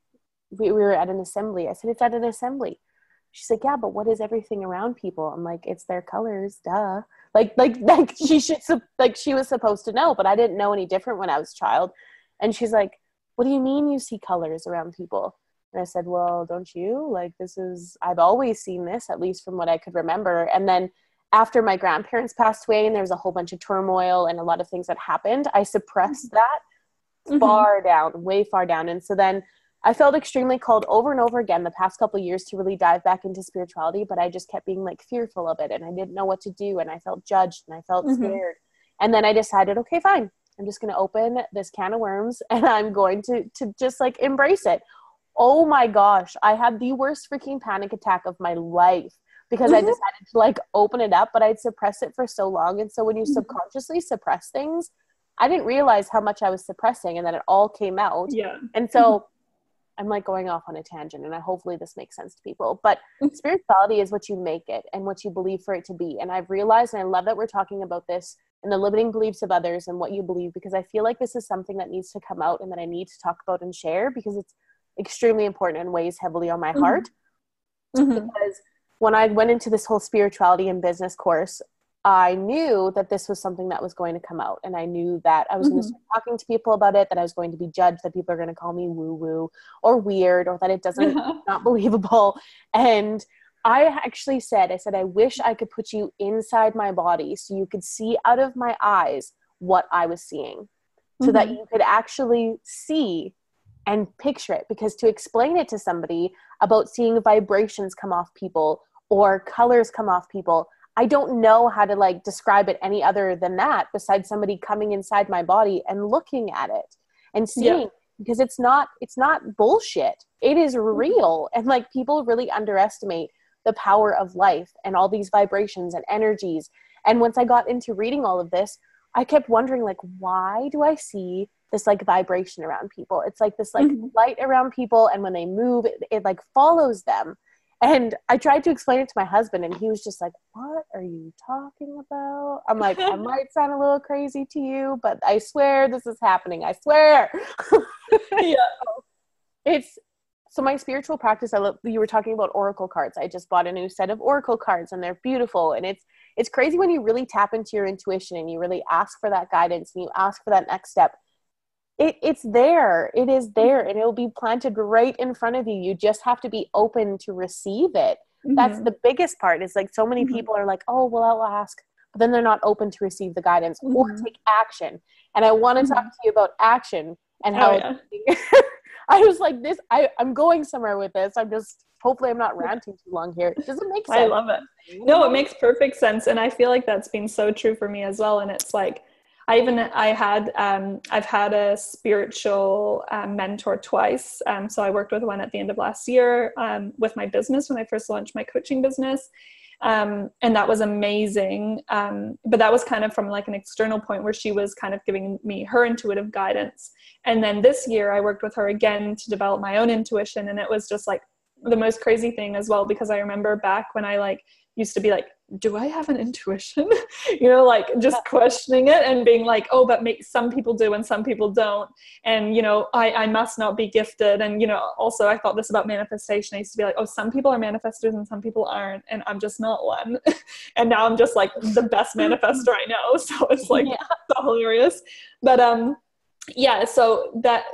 [SPEAKER 1] we, we were at an assembly. I said, It's at an assembly. She's like, Yeah, but what is everything around people? I'm like, It's their colors, duh like like [LAUGHS] like she should like she was supposed to know but i didn't know any different when i was a child and she's like what do you mean you see colors around people and i said well don't you like this is i've always seen this at least from what i could remember and then after my grandparents passed away and there was a whole bunch of turmoil and a lot of things that happened i suppressed mm-hmm. that mm-hmm. far down way far down and so then I felt extremely called over and over again the past couple years to really dive back into spirituality, but I just kept being like fearful of it and I didn't know what to do and I felt judged and I felt mm-hmm. scared. And then I decided, okay, fine. I'm just going to open this can of worms [LAUGHS] and I'm going to to just like embrace it. Oh my gosh, I had the worst freaking panic attack of my life because I mm-hmm. decided to like open it up, but I'd suppress it for so long. And so when you mm-hmm. subconsciously suppress things, I didn't realize how much I was suppressing and then it all came out.
[SPEAKER 2] Yeah.
[SPEAKER 1] And so. I'm like going off on a tangent and I hopefully this makes sense to people. But spirituality is what you make it and what you believe for it to be. And I've realized and I love that we're talking about this and the limiting beliefs of others and what you believe because I feel like this is something that needs to come out and that I need to talk about and share because it's extremely important and weighs heavily on my mm-hmm. heart. Mm-hmm. Because when I went into this whole spirituality and business course, I knew that this was something that was going to come out. And I knew that I was mm-hmm. going to start talking to people about it, that I was going to be judged, that people are going to call me woo woo or weird or that it [LAUGHS] doesn't, not believable. And I actually said, I said, I wish I could put you inside my body so you could see out of my eyes what I was seeing, so mm-hmm. that you could actually see and picture it. Because to explain it to somebody about seeing vibrations come off people or colors come off people, I don't know how to like describe it any other than that, besides somebody coming inside my body and looking at it and seeing. Yeah. Because it's not it's not bullshit. It is mm-hmm. real. And like people really underestimate the power of life and all these vibrations and energies. And once I got into reading all of this, I kept wondering like why do I see this like vibration around people? It's like this like mm-hmm. light around people and when they move it, it like follows them. And I tried to explain it to my husband, and he was just like, What are you talking about? I'm like, I [LAUGHS] might sound a little crazy to you, but I swear this is happening. I swear. [LAUGHS] yeah. It's so my spiritual practice i love you were talking about oracle cards i just bought a new set of oracle cards and they're beautiful and it's it's crazy when you really tap into your intuition and you really ask for that guidance and you ask for that next step it, it's there it is there and it'll be planted right in front of you you just have to be open to receive it mm-hmm. that's the biggest part it's like so many mm-hmm. people are like oh well i'll ask but then they're not open to receive the guidance mm-hmm. or take action and i want to talk mm-hmm. to you about action and how oh, yeah. [LAUGHS] I was like, this, I, I'm going somewhere with this. I'm just, hopefully, I'm not [LAUGHS] ranting too long here. Does it make sense?
[SPEAKER 2] I love it. No, it makes perfect sense. And I feel like that's been so true for me as well. And it's like, I even I had um, I've had a spiritual um, mentor twice. Um, so I worked with one at the end of last year um, with my business when I first launched my coaching business, um, and that was amazing. But that was kind of from like an external point where she was kind of giving me her intuitive guidance. And then this year I worked with her again to develop my own intuition, and it was just like the most crazy thing as well because I remember back when I like used to be like do I have an intuition? [LAUGHS] you know, like just questioning it and being like, oh, but make, some people do and some people don't. And, you know, I, I must not be gifted. And, you know, also I thought this about manifestation. I used to be like, oh, some people are manifestors and some people aren't. And I'm just not one. [LAUGHS] and now I'm just like the best manifester I know. [LAUGHS] So it's like yeah. so hilarious. But, um, yeah, so that,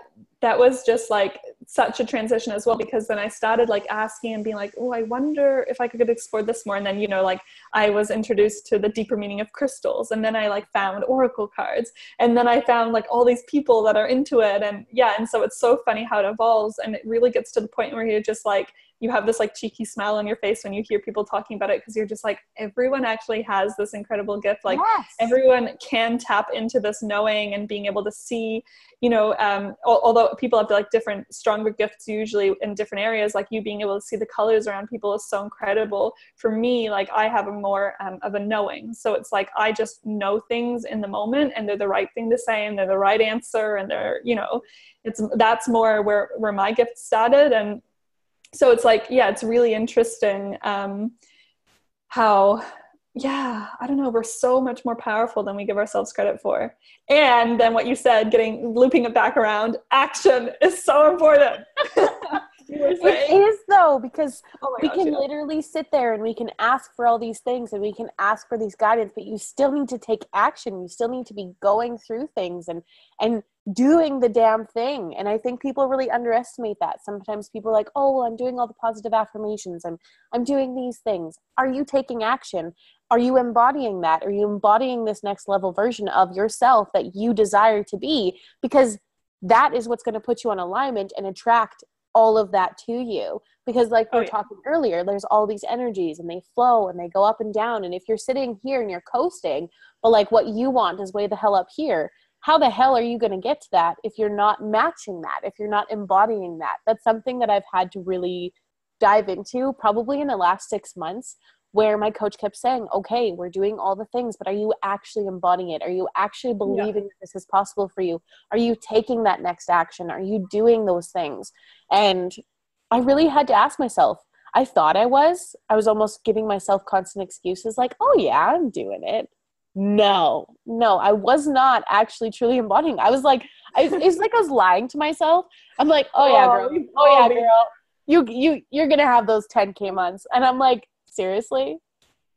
[SPEAKER 2] that was just like such a transition as well because then I started like asking and being like, oh, I wonder if I could explore this more. And then, you know, like I was introduced to the deeper meaning of crystals. And then I like found oracle cards. And then I found like all these people that are into it. And yeah, and so it's so funny how it evolves. And it really gets to the point where you're just like, you have this like cheeky smile on your face when you hear people talking about it because you're just like everyone actually has this incredible gift like yes. everyone can tap into this knowing and being able to see you know um, although people have like different stronger gifts usually in different areas like you being able to see the colors around people is so incredible for me like i have a more um, of a knowing. So it's like i just know things in the moment and they're the right thing to say and they're the right answer and they're you know it's that's more where where my gift started. And so it's like yeah it's really interesting um, how yeah i don't know we're so much more powerful than we give ourselves credit for. And then what you said getting looping it back around action is so important [LAUGHS] [LAUGHS]
[SPEAKER 1] it is though because oh we gosh, can yeah. literally sit there and we can ask for all these things and we can ask for these guidance but you still need to take action. You still need to be going through things and and doing the damn thing. And i think people really underestimate that. Sometimes people are like oh well i'm doing all the positive affirmations. And i'm doing these things. Are you taking action? Are you embodying that? Are you embodying this next level version of yourself that you desire to be? Because that is what's going to put you on alignment and attract all of that to you. Because like we
[SPEAKER 2] Oh,
[SPEAKER 1] were
[SPEAKER 2] yeah.
[SPEAKER 1] talking earlier there's all these energies and they flow and they go up and down. And if you're sitting here and you're coasting but like what you want is way the hell up here how the hell are you going to get to that if you're not matching that if you're not embodying that? That's something that i've had to really dive into probably in the last six months where my coach kept saying okay we're doing all the things but are you actually embodying it? Are you actually believing that this is possible for you? Are you taking that next action? Are you doing those things? And i really had to ask myself i thought i was. I was almost giving myself constant excuses like oh yeah i'm doing it. No no i was not actually truly embodying. I was like I, it's like i was lying to myself. I'm like oh yeah oh, girl.
[SPEAKER 2] you
[SPEAKER 1] oh yeah girl. You you you're gonna have those 10k months. And i'm like seriously?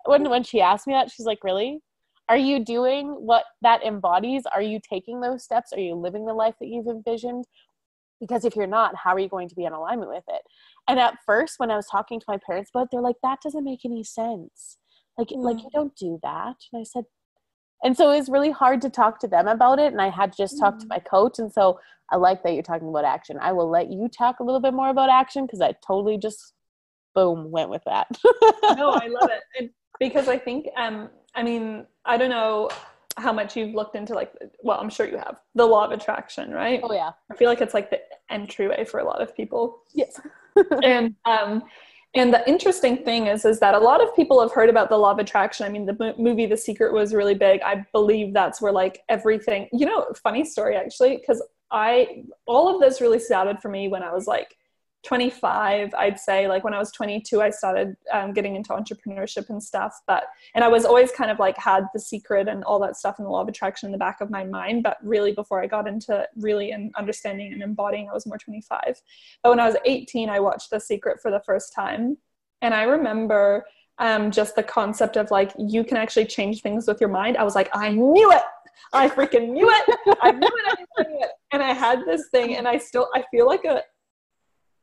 [SPEAKER 1] When when she asked me that she's like really? Are you doing what that embodies? Are you taking those steps? Are you living the life that you've envisioned? Because if you're not how are you going to be in alignment with it? And at first when i was talking to my parents about it they're like that doesn't make any sense. Like like
[SPEAKER 2] Mm.
[SPEAKER 1] you don't do that. And i said and so it was really hard to talk to them about it and i had to just talk to
[SPEAKER 2] Mm.
[SPEAKER 1] my coach and so i like that you're talking about action. I will let you talk a little bit more about action because i totally just boom went with that
[SPEAKER 2] no, I love it. [LAUGHS] And because I think, um, I mean, I don't know how much you've looked into like, well, I'm sure you have the law of attraction, right?
[SPEAKER 1] oh yeah
[SPEAKER 2] I feel like it's like the entryway for a lot of people.
[SPEAKER 1] yes [LAUGHS]
[SPEAKER 2] and um, and the interesting thing is, is that a lot of people have heard about the law of attraction. I mean, the mo- movie The Secret was really big. I believe that's where like everything. You know, funny story actually, because I all of this really started for me when I was like 25 i'd say like when i was 22 i started um, getting into entrepreneurship and stuff but and i was always kind of like had the secret and all that stuff and the law of attraction in the back of my mind but really before i got into really and understanding and embodying i was more 25 but when i was 18 i watched the secret for the first time and i remember um, just the concept of like you can actually change things with your mind. I was like i knew it! I freaking knew it! I knew it! I knew it! And i had this thing and i still i feel like a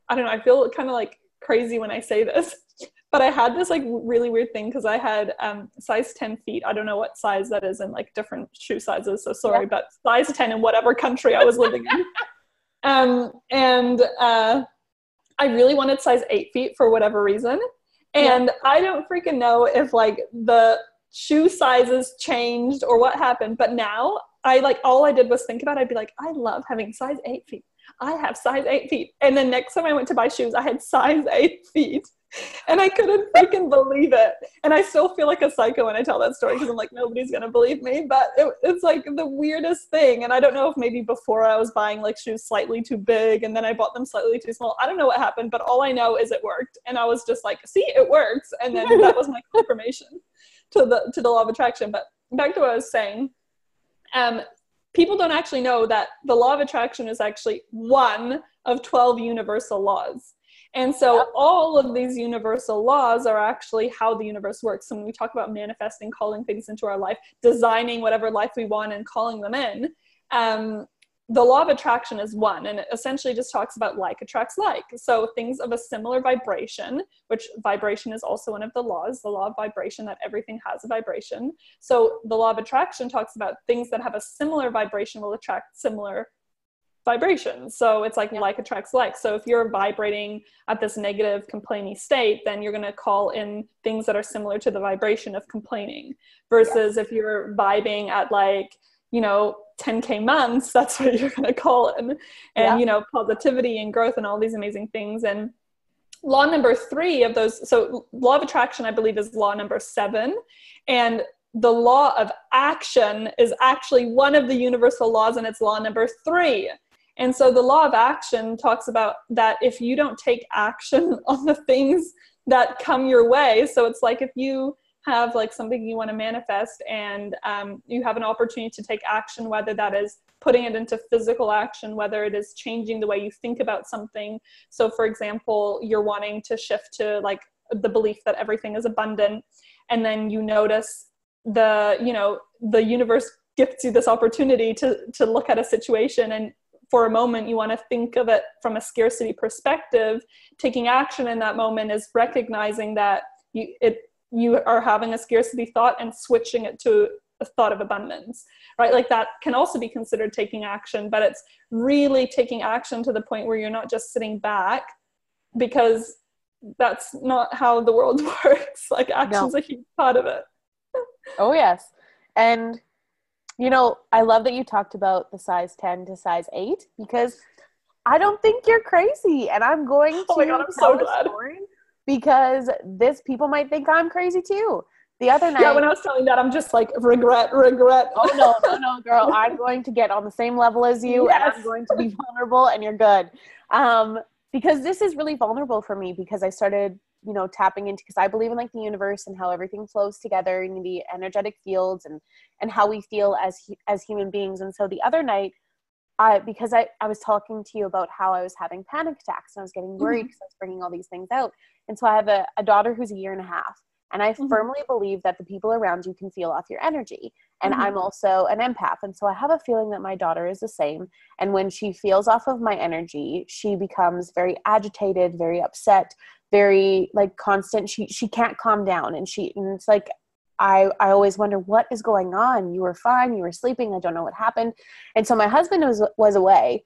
[SPEAKER 2] I don't know, I feel kind of like crazy when I say this, [LAUGHS] but I had this like really weird thing because I had um, size 10 feet. I don't know what size that is in like different shoe sizes, so sorry,
[SPEAKER 1] Yeah.
[SPEAKER 2] but size 10 in whatever country I was living in. [LAUGHS] Um, and uh, I really wanted size 8 feet for whatever reason. And I don't freaking know if like the shoe sizes changed or what happened, but now I like all I did was think about it. I'd be like, I love having size 8 feet. I have size eight feet. And then next time I went to buy shoes, I had size eight feet. And I couldn't freaking believe it. And I still feel like a psycho when I tell that story because I'm like, nobody's going to believe me. But it, it's like the weirdest thing. And I don't know if maybe before I was buying like shoes slightly too big and then I bought them slightly too small. I don't know what happened, but all I know is it worked. And I was just like, see, it works. And then that was my [LAUGHS] confirmation to the, to the law of attraction. But back to what I was saying. Um, people don't actually know that the law of attraction is actually one of 12 universal laws. And so all of these universal laws are actually how the universe works. So when we talk about manifesting, calling things into our life, designing whatever life we want and calling them in, um, the law of attraction is one and it essentially just talks about like attracts like. So things of a similar vibration which vibration is also one of the laws the law of vibration that everything has a vibration. So the law of attraction talks about things that have a similar vibration will attract similar vibrations. So it's like
[SPEAKER 1] Yeah.
[SPEAKER 2] like attracts like. So if you're vibrating at this negative complaining state then you're going to call in things that are similar to the vibration of complaining. Versus if you're vibing at like you know 10k months that's what you're going to call in and
[SPEAKER 1] Yeah.
[SPEAKER 2] you know positivity and growth and all these amazing things. And law number three of those so law of attraction i believe is law number seven. And the law of action is actually one of the universal laws and it's law number three. And so the law of action talks about that if you don't take action [LAUGHS] on the things that come your way so it's like if you have like something you want to manifest and um, you have an opportunity to take action whether that is putting it into physical action whether it is changing the way you think about something. So for example you're wanting to shift to like the belief that everything is abundant and then you notice the you know the universe gifts you this opportunity to to look at a situation and for a moment you want to think of it from a scarcity perspective. Taking action in that moment is recognizing that you it you are having a scarcity thought and switching it to a thought of abundance right like that can also be considered taking action but it's really taking action to the point where you're not just sitting back because that's not how the world [LAUGHS] works like action's no. a huge part of it
[SPEAKER 1] oh yes and you know i love that you talked about the size 10 to size 8 because i don't think you're crazy and i'm going to oh my God, I'm so glad. Because this people might think i'm crazy too. The other night
[SPEAKER 2] yeah when i was telling that i'm just like regret regret.
[SPEAKER 1] Oh no no no [LAUGHS] girl. I'm going to get on the same level as you yes. and i'm going to be [LAUGHS] vulnerable and you're good. Um because this is really vulnerable for me because i started you know tapping into because i believe in like the universe and how everything flows together in the energetic fields and and how we feel as as human beings. And so the other night I, because I, I was talking to you about how I was having panic attacks and I was getting worried because mm-hmm. I was bringing all these things out. And so I have a, a daughter who's a year and a half. And I mm-hmm. firmly believe that the people around you can feel off your energy. And mm-hmm. I'm also an empath. And so I have a feeling that my daughter is the same. And when she feels off of my energy, she becomes very agitated, very upset, very like constant. She she can't calm down. And she and it's like I, I always wonder what is going on. You were fine, you were sleeping, I don't know what happened. And so my husband was was away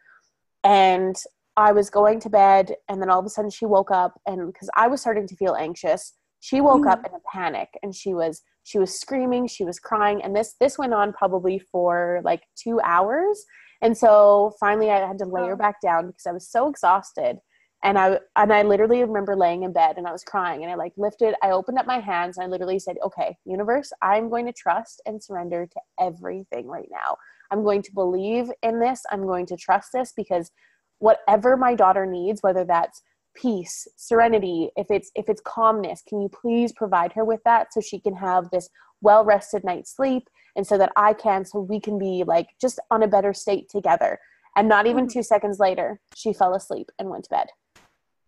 [SPEAKER 1] and I was going to bed and then all of a sudden she woke up and because I was starting to feel anxious she woke mm-hmm. up in a panic and she was she was screaming she was crying and this this went on probably for like two hours and so finally i had to lay her back down because i was so exhausted and i and i literally remember laying in bed and i was crying and i like lifted i opened up my hands and i literally said okay universe i'm going to trust and surrender to everything right now. I'm going to believe in this. I'm going to trust this because whatever my daughter needs whether that's peace serenity if it's if it's calmness can you please provide her with that so she can have this well rested night's sleep and so that i can so we can be like just on a better state together? And not even mm-hmm. two seconds later she fell asleep and went to bed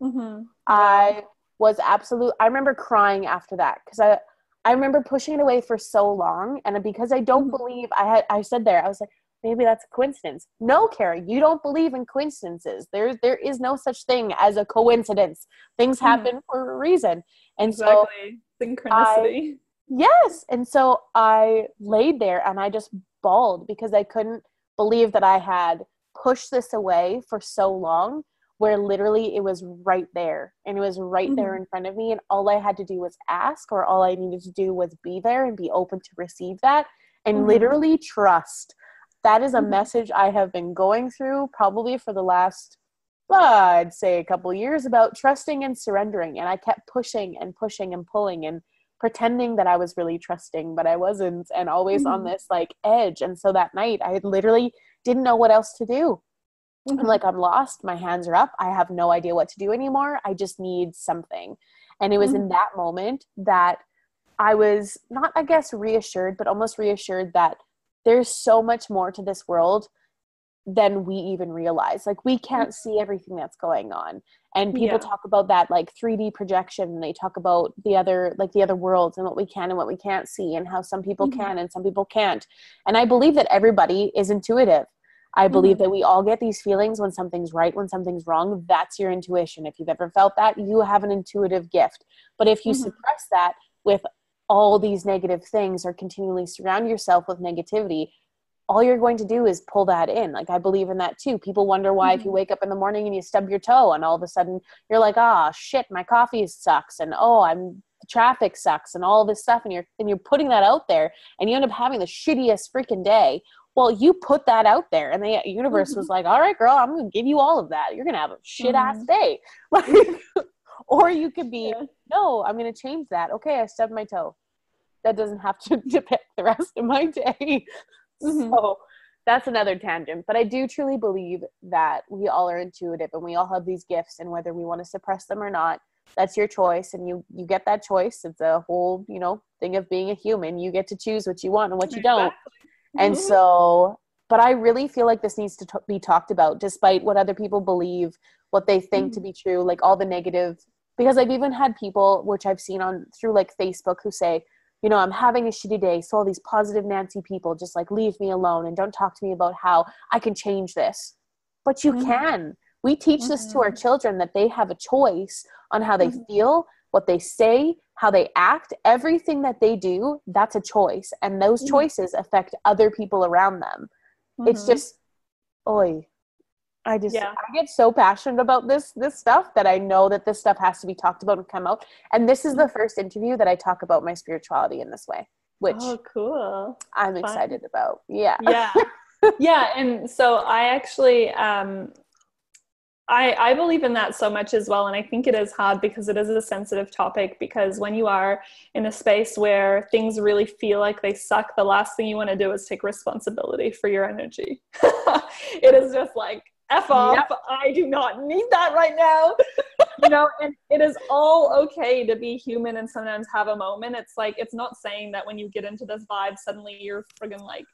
[SPEAKER 1] mm-hmm. i was absolute i remember crying after that because i i remember pushing it away for so long and because i don't mm-hmm. believe i had i said there i was like maybe that's a coincidence. No, Carrie, you don't believe in coincidences. There, there is no such thing as a coincidence. Things hmm. happen mm. for a reason. And exactly.
[SPEAKER 2] so synchronicity.
[SPEAKER 1] I, yes. And so I laid there and I just bawled because I couldn't believe that I had pushed this away for so long where literally it was right there and it was right mm-hmm. there in front of me and all I had to do was ask or all I needed to do was be there and be open to receive that and mm-hmm. literally trust that is a mm-hmm. message I have been going through probably for the last, uh, I'd say, a couple years about trusting and surrendering. And I kept pushing and pushing and pulling and pretending that I was really trusting, but I wasn't, and always mm-hmm. on this like edge. And so that night, I literally didn't know what else to do. Mm-hmm. I'm like, I'm lost. My hands are up. I have no idea what to do anymore. I just need something. And it was mm-hmm. in that moment that I was not, I guess, reassured, but almost reassured that there's so much more to this world than we even realize. Like we can't see everything that's going on. And people yeah. talk about that like 3D projection and they talk about the other like the other worlds and what we can and what we can't see and how some people mm-hmm. can and some people can't. And I believe that everybody is intuitive. I believe mm-hmm. that we all get these feelings when something's right, when something's wrong. That's your intuition. If you've ever felt that, you have an intuitive gift. But if you mm-hmm. suppress that with all these negative things or continually surround yourself with negativity all you're going to do is pull that in like i believe in that too people wonder why mm-hmm. if you mm-hmm. wake up in the morning and you stub your toe and all of a sudden you're like ah oh, shit my coffee sucks and oh i'm traffic sucks and all this stuff and you're and you're putting that out there and you end up having the shittiest freaking day well you put that out there and the universe mm-hmm. was like all right girl i'm gonna give you all of that you're gonna have a shit ass mm-hmm. day [LAUGHS] like or you could be yeah. no i'm gonna change that okay i stubbed my toe that doesn't have to [LAUGHS] depict the rest of my day. Mm-hmm. So that's another tangent. But I do truly believe that we all are intuitive and we all have these gifts, and whether we want to suppress them or not, that's your choice and you you get that choice it's a whole you know thing of being a human you get to choose what you want and what you don't and mm-hmm. so but i really feel like this needs to t- be talked about despite what other people believe what they think mm-hmm. to be true like all the negative because i've even had people which i've seen on through like facebook who say you know, I'm having a shitty day. So all these positive Nancy people just like leave me alone and don't talk to me about how I can change this. But you mm-hmm. can. We teach mm-hmm. this to our mm-hmm. children that they have a choice on how they mm-hmm. feel, what they say, how they act, everything that they do, that's a choice. And those mm-hmm. choices affect other people around them. Mm-hmm. It's just, oi. I just yeah. I get so passionate about this this stuff that I know that this stuff has to be talked about and come out. And this is the mm-hmm. first interview that I talk about my spirituality in this way, which
[SPEAKER 2] oh, cool.
[SPEAKER 1] I'm Fun. excited about. Yeah.
[SPEAKER 2] Yeah. [LAUGHS] yeah, and so I actually um I, I believe in that so much as well. And I think it is hard because it is a sensitive topic. Because when you are in a space where things really feel like they suck, the last thing you want to do is take responsibility for your energy. [LAUGHS] it is just like, F off. Yep. I do not need that right now. [LAUGHS] you know, and it is all okay to be human and sometimes have a moment. It's like, it's not saying that when you get into this vibe, suddenly you're friggin' like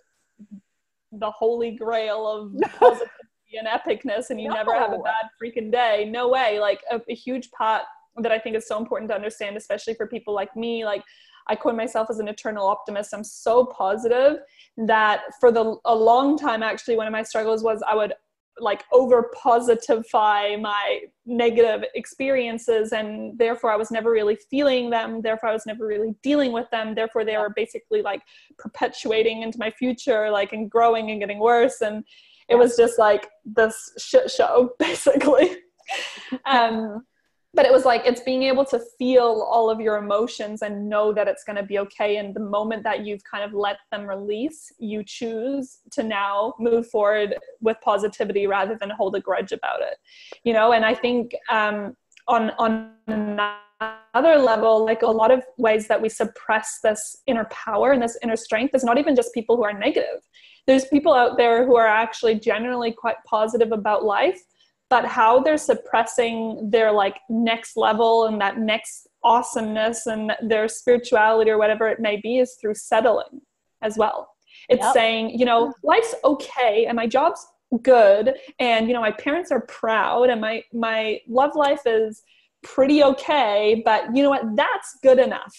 [SPEAKER 2] the holy grail of [LAUGHS] positivity and epicness and you no. never have a bad freaking day. No way. Like a, a huge part that I think is so important to understand, especially for people like me, like I coin myself as an eternal optimist. I'm so positive that for the a long time actually one of my struggles was I would like over positify my negative experiences and therefore i was never really feeling them therefore i was never really dealing with them therefore they were basically like perpetuating into my future like and growing and getting worse and it was just like this shit show [LAUGHS] basically. Um but it was like it's being able to feel all of your emotions and know that it's going to be okay. And the moment that you've kind of let them release you choose to now move forward with positivity rather than hold a grudge about it you know? And i think um, on on another level like a lot of ways that we suppress this inner power and this inner strength is not even just people who are negative there's people out there who are actually generally quite positive about life but how they're suppressing their like next level and that next awesomeness and their spirituality or whatever it may be is through settling as well. It's yep. saying you know life's okay and my job's good and you know my parents are proud and my my love life is pretty okay but you know what? That's good enough.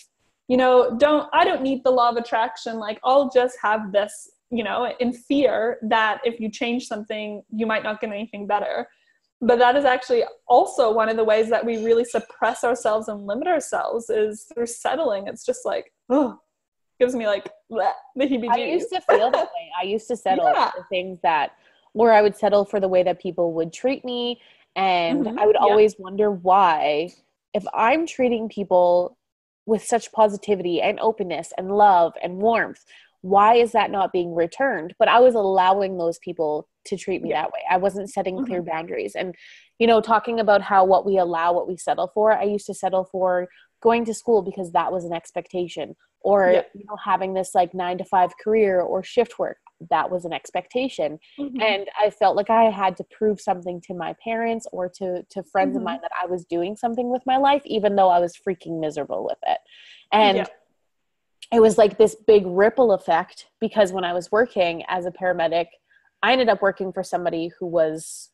[SPEAKER 2] You know don't i don't need the law of attraction. Like i'll just have this you know in fear that if you change something you might not get anything better but that is actually also one of the ways that we really suppress ourselves and limit ourselves is through settling it's just like oh gives me like bleh, the heebie
[SPEAKER 1] i used to feel that way i used to settle yeah. for things that where i would settle for the way that people would treat me and mm-hmm. i would yeah. always wonder why if i'm treating people with such positivity and openness and love and warmth why is that not being returned but i was allowing those people to treat me yeah. that way i wasn't setting mm-hmm. clear boundaries and you know talking about how what we allow what we settle for i used to settle for going to school because that was an expectation or yeah. you know having this like 9 to 5 career or shift work that was an expectation mm-hmm. and i felt like i had to prove something to my parents or to to friends mm-hmm. of mine that i was doing something with my life even though i was freaking miserable with it and yeah it was like this big ripple effect because when I was working as a paramedic, I ended up working for somebody who was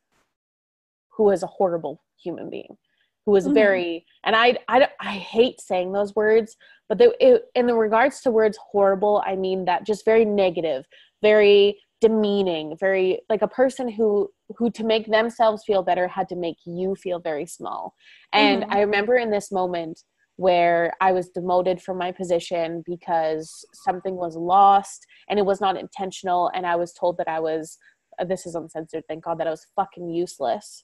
[SPEAKER 1] who was a horrible human being, who was mm. very and I, I I hate saying those words, but they, it, in the regards to words horrible, I mean that just very negative, very demeaning, very like a person who who to make themselves feel better had to make you feel very small. And mm. I remember in this moment where I was demoted from my position because something was lost and it was not intentional. And I was told that I was, uh, this is uncensored, thank God, that I was fucking useless.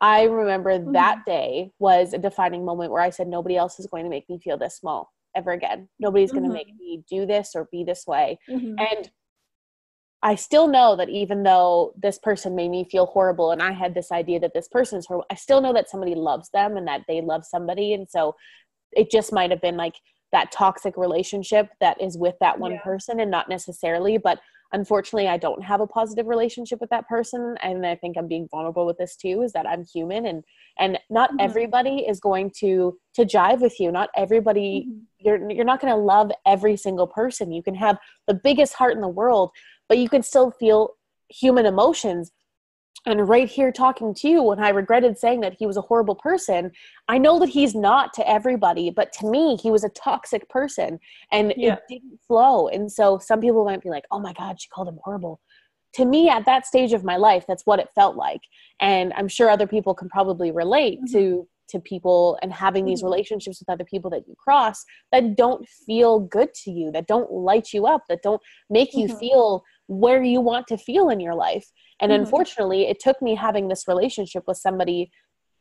[SPEAKER 1] I remember mm-hmm. that day was a defining moment where I said, nobody else is going to make me feel this small ever again. Nobody's mm-hmm. going to make me do this or be this way. Mm-hmm. And I still know that even though this person made me feel horrible and I had this idea that this person is horrible, I still know that somebody loves them and that they love somebody. And so it just might have been like that toxic relationship that is with that one yeah. person and not necessarily but unfortunately i don't have a positive relationship with that person and i think i'm being vulnerable with this too is that i'm human and and not mm-hmm. everybody is going to to jive with you not everybody mm-hmm. you're you're not going to love every single person you can have the biggest heart in the world but you can still feel human emotions and right here talking to you when i regretted saying that he was a horrible person i know that he's not to everybody but to me he was a toxic person and yeah. it didn't flow and so some people might be like oh my god she called him horrible to me at that stage of my life that's what it felt like and i'm sure other people can probably relate mm-hmm. to to people and having these
[SPEAKER 2] Mhm.
[SPEAKER 1] relationships with other people that you cross that don't feel good to you, that don't light you up, that don't make you
[SPEAKER 2] Mhm.
[SPEAKER 1] feel where you want to feel in your life. And
[SPEAKER 2] Mhm.
[SPEAKER 1] unfortunately, it took me having this relationship with somebody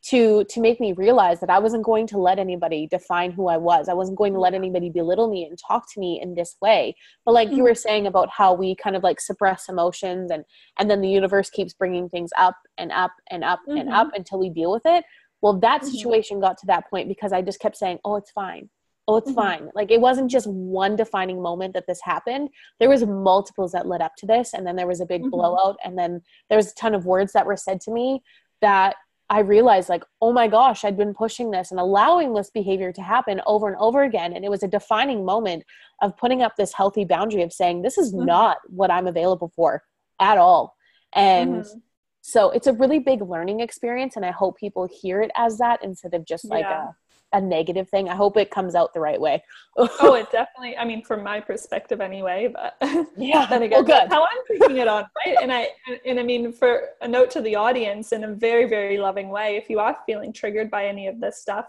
[SPEAKER 1] to to make me realize that I wasn't going to let anybody define who I was. I wasn't going to let anybody belittle me and talk to me in this way. But like you
[SPEAKER 2] Mhm.
[SPEAKER 1] were saying about how we kind of like suppress emotions and and then the universe keeps bringing things up and up and up and
[SPEAKER 2] Mhm.
[SPEAKER 1] up until we deal with it. Well, that
[SPEAKER 2] Mhm.
[SPEAKER 1] situation got to that point because I just kept saying, "Oh, it's fine." Oh, it's
[SPEAKER 2] Mhm.
[SPEAKER 1] fine. Like it wasn't just one defining moment that this happened. There was multiples that led up to this and then there was a big
[SPEAKER 2] Mhm.
[SPEAKER 1] blowout and then there was a ton of words that were said to me that I realized like, oh my gosh, I'd been pushing this and allowing this behavior to happen over and over again. And it was a defining moment of putting up this healthy boundary of saying, this is
[SPEAKER 2] Mhm.
[SPEAKER 1] not what I'm available for at all. And
[SPEAKER 2] Mhm.
[SPEAKER 1] so it's a really big learning experience. And I hope people hear it as that instead of just like
[SPEAKER 2] Yeah.
[SPEAKER 1] a, a negative thing. I hope it comes out the right way.
[SPEAKER 2] oh, it [LAUGHS] definitely. I mean, from my perspective, anyway. But [LAUGHS]
[SPEAKER 1] yeah.
[SPEAKER 2] then again,
[SPEAKER 1] well, good.
[SPEAKER 2] how I'm taking it on, right? And I and, and I mean, for a note to the audience in a very, very loving way, if you are feeling triggered by any of this stuff,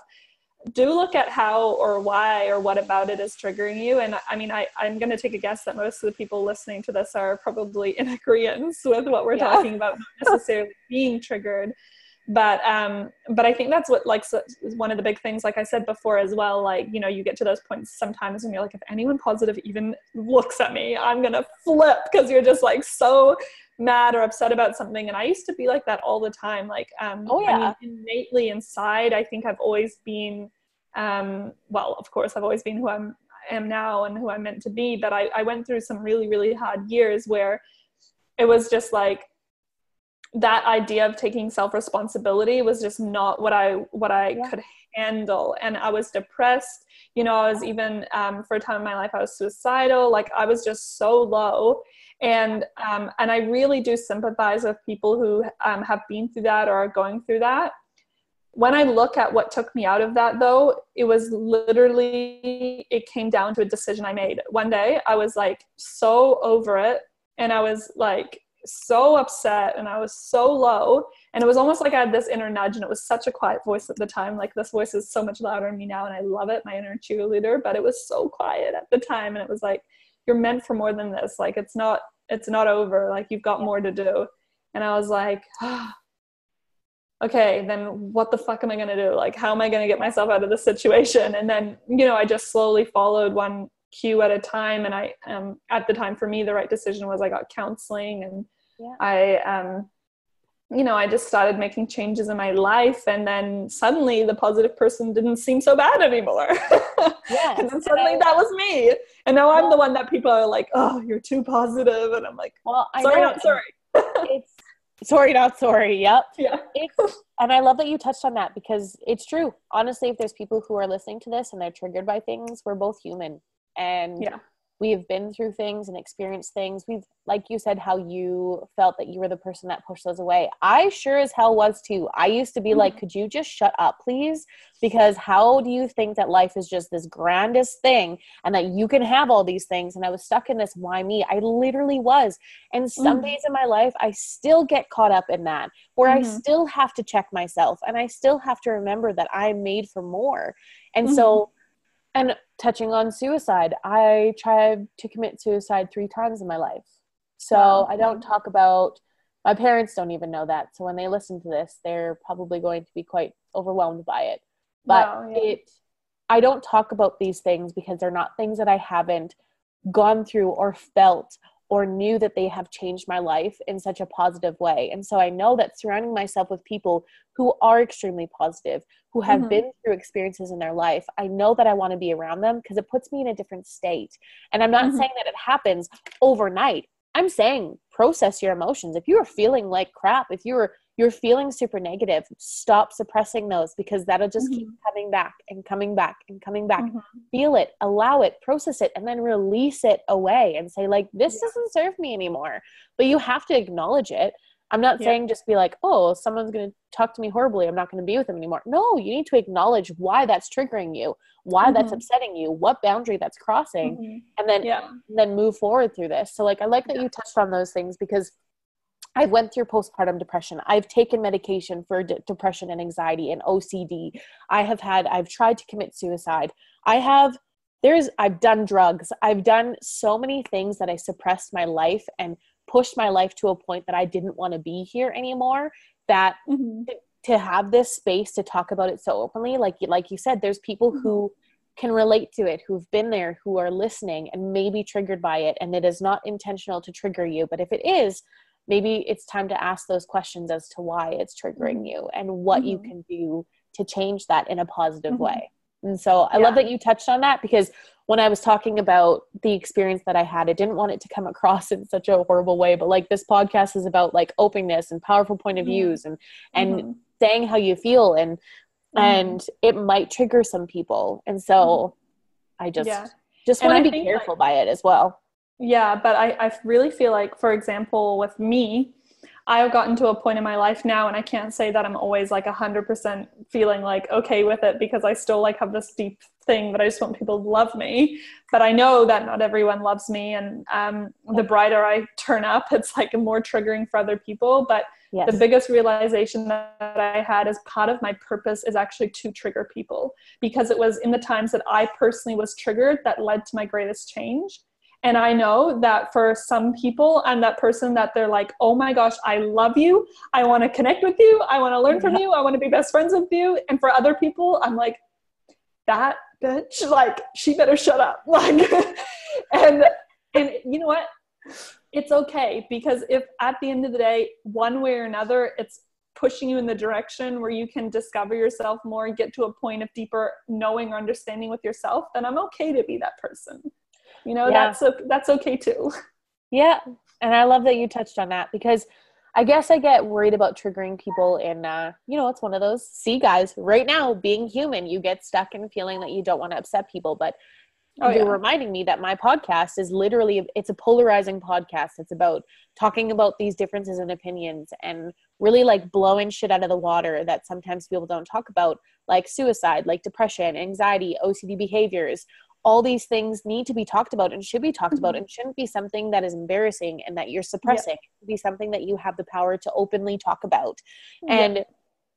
[SPEAKER 2] do look at how or why or what about it is triggering you. And I mean, I, I'm going to take a guess that most of the people listening to this are probably in [LAUGHS] agreement with what we're
[SPEAKER 1] Yeah.
[SPEAKER 2] talking about, not necessarily being triggered. But um, but I think that's what like so- is one of the big things, like I said before as well. Like you know, you get to those points sometimes when you're like, if anyone positive even looks at me, I'm gonna flip because you're just like so mad or upset about something. And I used to be like that all the time. Like um,
[SPEAKER 1] Oh,
[SPEAKER 2] I
[SPEAKER 1] yeah.
[SPEAKER 2] mean, innately inside, I think I've always been um, well, of course, I've always been who I'm am now and who I'm meant to be. But I, I went through some really, really hard years where it was just like that idea of taking self responsibility was just not what I what I
[SPEAKER 1] Yeah.
[SPEAKER 2] could handle, and I was depressed. You know, I was even um, for a time in my life I was suicidal. Like I was just so low, and um, and I really do sympathize with people who um, have been through that or are going through that when I look at what took me out of that, though, it was literally, it came down to a decision I made. One day, I was like so over it, and I was like so upset, and I was so low. And it was almost like I had this inner nudge, and it was such a quiet voice at the time. Like, this voice is so much louder in me now, and I love it, my inner cheerleader, but it was so quiet at the time. And it was like, you're meant for more than this. Like, it's not, it's not over. Like, you've got more to do. And I was like, ah, okay, then what the fuck am I going to do? Like, how am I going to get myself out of this situation? And then, you know, I just slowly followed one cue at a time. And I, um, at the time for me, the right decision was I got counseling and
[SPEAKER 1] Yeah.
[SPEAKER 2] I, um, you know, I just started making changes in my life. And then suddenly the positive person didn't seem so bad anymore. [LAUGHS]
[SPEAKER 1] Yes.
[SPEAKER 2] and then suddenly that was me. And now I'm the one that people are like, oh, you're too positive. And I'm like,
[SPEAKER 1] Well, I
[SPEAKER 2] sorry, not sorry.
[SPEAKER 1] it's sorry, not sorry. Yep. [LAUGHS]
[SPEAKER 2] Yeah.
[SPEAKER 1] It's and I love that you touched on that because it's true. Honestly, if there's people who are listening to this and they're triggered by things, we're both human. And
[SPEAKER 2] Yeah.
[SPEAKER 1] we have been through things and experienced things. We've like you said how you felt that you were the person that pushed those away. I sure as hell was too. I used to be like,
[SPEAKER 2] Mhm.
[SPEAKER 1] could you just shut up, please? Because how do you think that life is just this grandest thing and that you can have all these things? And I was stuck in this why me? I literally was. And some
[SPEAKER 2] Mhm.
[SPEAKER 1] days in my life, I still get caught up in that, where I
[SPEAKER 2] Mhm.
[SPEAKER 1] still have to check myself and I still have to remember that I'm made for more. And
[SPEAKER 2] Mm-hmm.
[SPEAKER 1] so, and touching on suicide, I tried to commit suicide three times in my life. So
[SPEAKER 2] Wow.
[SPEAKER 1] I don't talk about, my parents don't even know that. So when they listen to this, they're probably going to be quite overwhelmed by it. But
[SPEAKER 2] Wow, yeah.
[SPEAKER 1] it, I don't talk about these things because they're not things that I haven't gone through or felt or knew that they have changed my life in such a positive way. And so I know that surrounding myself with people who are extremely positive, who have
[SPEAKER 2] Mhm.
[SPEAKER 1] been through experiences in their life, I know that I want to be around them because it puts me in a different state. And I'm not
[SPEAKER 2] Mhm.
[SPEAKER 1] saying that it happens overnight. I'm saying process your emotions. If you are feeling like crap, if you're you're feeling super negative, stop suppressing those because that'll just keep coming back and coming back and coming back
[SPEAKER 2] Mhm.
[SPEAKER 1] feel it allow it process it and then release it away and say like this
[SPEAKER 2] Yeah.
[SPEAKER 1] doesn't serve me anymore but you have to acknowledge it i'm not
[SPEAKER 2] Yeah.
[SPEAKER 1] saying just be like oh someone's going to talk to me horribly i'm not going to be with them anymore no you need to acknowledge why that's triggering you why that's
[SPEAKER 2] Mhm.
[SPEAKER 1] upsetting you what boundary that's crossing
[SPEAKER 2] Mhm.
[SPEAKER 1] and then
[SPEAKER 2] Yeah.
[SPEAKER 1] then move forward through this so like i like that you touched on those things because I went through postpartum depression. I've taken medication for d- depression and anxiety and OCD. I have had, I've tried to commit suicide. I have, there's, I've done drugs. I've done so many things that I suppressed my life and pushed my life to a point that I didn't want to be here anymore. That mm-hmm. to have this space to talk about it so openly, like, like you said, there's people mm-hmm. who, can relate to it, who've been there, who are listening and maybe triggered by it. And it is not intentional to trigger you. But if it is, maybe it's time to ask those questions as to why it's triggering mm-hmm. you and what mm-hmm. you can do to change that in a positive mm-hmm. way. And so I yeah. love that you touched on that because when I was talking about the experience that I had, I didn't want it to come across [LAUGHS] in such a horrible way. But like this podcast is about like openness and powerful point of mm-hmm. views and and mm-hmm. saying how you feel and mm-hmm. and it might trigger some people. And so I just yeah. just want to be careful like, by it as well.
[SPEAKER 2] Yeah, but I, I really feel like, for example, with me, I've gotten to a point in my life now, and I can't say that I'm always like 100% feeling like okay with it because I still like have this deep thing that I just want people to love me. But I know that not everyone loves me, and um, the brighter I turn up, it's like more triggering for other people. But yes. the biggest realization that I had as part of my purpose is actually to trigger people because it was in the times that I personally was triggered that led to my greatest change. And I know that for some people, I'm that person that they're like, oh my gosh, I love you. I want to connect with you. I want to learn from you. I want to be best friends with you. And for other people, I'm like, that bitch, like, she better shut up. [LAUGHS] Like, and, and you know what? It's okay because if at the end of the day, one way or another, it's pushing you in the direction where you can discover yourself more and get to a point of deeper knowing or understanding with yourself, then I'm okay to be that person you know yeah. that's that's okay too [LAUGHS]
[SPEAKER 1] yeah and i love that you touched on that because i guess i get worried about triggering people and uh, you know it's one of those see guys right now being human you get stuck in feeling that you don't want to upset people but oh, you're yeah. reminding me that my podcast is literally it's a polarizing podcast it's about talking about these differences in opinions and really like blowing shit out of the water that sometimes people don't talk about like suicide like depression anxiety ocd behaviors all these things need to be talked about and should be talked mm-hmm. about and shouldn't be something that is embarrassing and that you're suppressing. Yeah. be something that you have the power to openly talk about. Yeah. And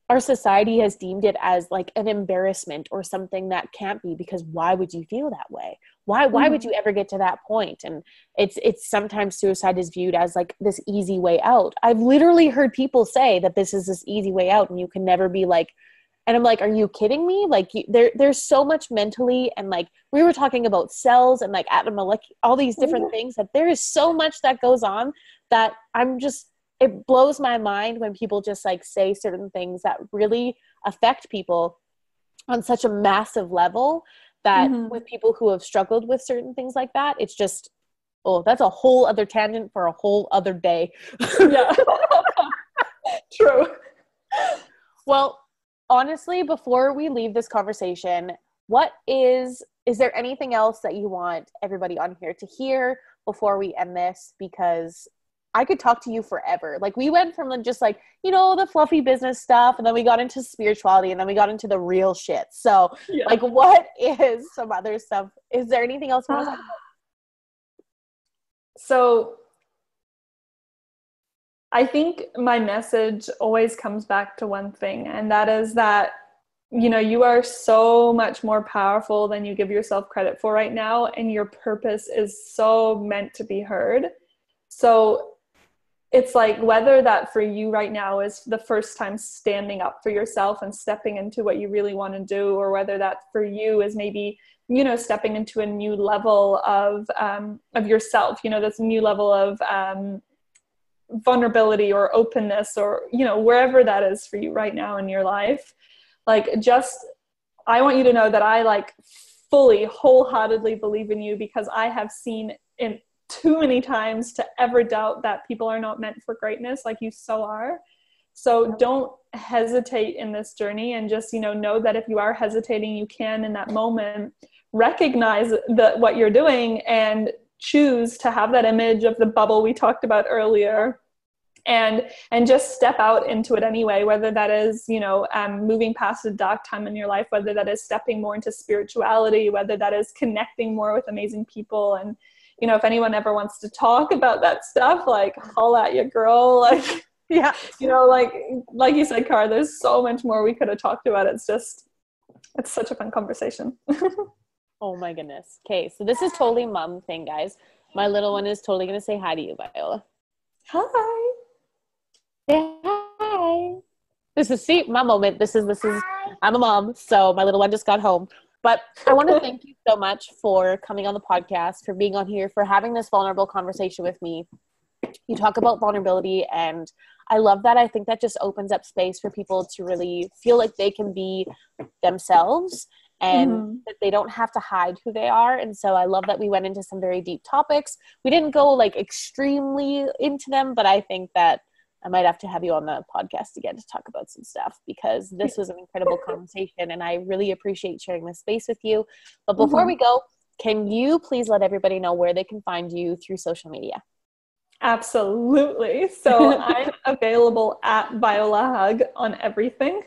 [SPEAKER 1] our society has deemed it as like an embarrassment or something that can't be because why would you feel that way? Why why mm-hmm. would you ever get to that point? And it's it's sometimes suicide is viewed as like this easy way out. I've literally heard people say that this is this easy way out and you can never be like and i'm like are you kidding me like you, there there's so much mentally and like we were talking about cells and like atom all these different mm-hmm. things that there is so much that goes on that i'm just it blows my mind when people just like say certain things that really affect people on such a massive level that mm-hmm. with people who have struggled with certain things like that it's just oh that's a whole other tangent for a whole other day
[SPEAKER 2] yeah [LAUGHS] [LAUGHS] true
[SPEAKER 1] well honestly, before we leave this conversation, what is is there anything else that you want everybody on here to hear before we end this? Because I could talk to you forever. Like we went from just like, you know, the fluffy business stuff and then we got into spirituality and then we got into the real shit. So yeah. like what is some other stuff? Is there anything else you want to talk about?
[SPEAKER 2] So I think my message always comes back to one thing, and that is that you know you are so much more powerful than you give yourself credit for right now, and your purpose is so meant to be heard. So it's like whether that for you right now is the first time standing up for yourself and stepping into what you really want to do, or whether that for you is maybe you know stepping into a new level of um, of yourself. You know, this new level of um, vulnerability or openness or you know wherever that is for you right now in your life like just i want you to know that i like fully wholeheartedly believe in you because i have seen in too many times to ever doubt that people are not meant for greatness like you so are. So don't hesitate in this journey and just you know know that if you are hesitating you can in that moment recognize that what you're doing and choose to have that image of the bubble we talked about earlier and and just step out into it anyway whether that is you know um, moving past a dark time in your life whether that is stepping more into spirituality whether that is connecting more with amazing people and you know, if anyone ever wants to talk about that stuff, like haul at your girl, [LAUGHS] like
[SPEAKER 1] yeah,
[SPEAKER 2] you know, like like you said, Car, there's so much more we could have talked about. It's just it's such a fun conversation. [LAUGHS]
[SPEAKER 1] oh my goodness. Okay, so this is totally mom thing, guys. My little one is totally gonna say hi to you, Viola.
[SPEAKER 2] Hi.
[SPEAKER 1] hi. This is see my moment. This is this is hi. I'm a mom, so my little one just got home. But I want to [LAUGHS] thank you so much for coming on the podcast, for being on here, for having this vulnerable conversation with me. You talk about vulnerability, and I love that. I think that just opens up space for people to really feel like they can be themselves and mm-hmm. that they don't have to hide who they are. And so I love that we went into some very deep topics. We didn't go like extremely into them, but I think that I might have to have you on the podcast again to talk about some stuff because this was an incredible [LAUGHS] conversation and I really appreciate sharing this space with you. But before mm-hmm. we go, can you please let everybody know where they can find you through social media?
[SPEAKER 2] Absolutely. So [LAUGHS] I'm available at Viola Hug on everything.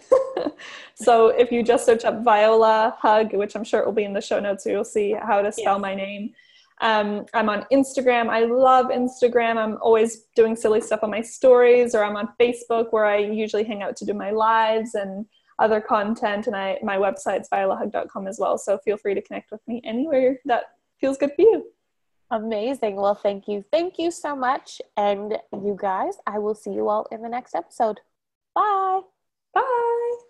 [SPEAKER 2] [LAUGHS] so if you just search up Viola Hug, which I'm sure it will be in the show notes, so you'll see how to spell yes. my name. Um, I'm on Instagram. I love Instagram. I'm always doing silly stuff on my stories, or I'm on Facebook where I usually hang out to do my lives and other content. And I my website's violahug.com as well. So feel free to connect with me anywhere that feels good for you.
[SPEAKER 1] Amazing. Well, thank you. Thank you so much. And you guys, I will see you all in the next episode. Bye. Bye.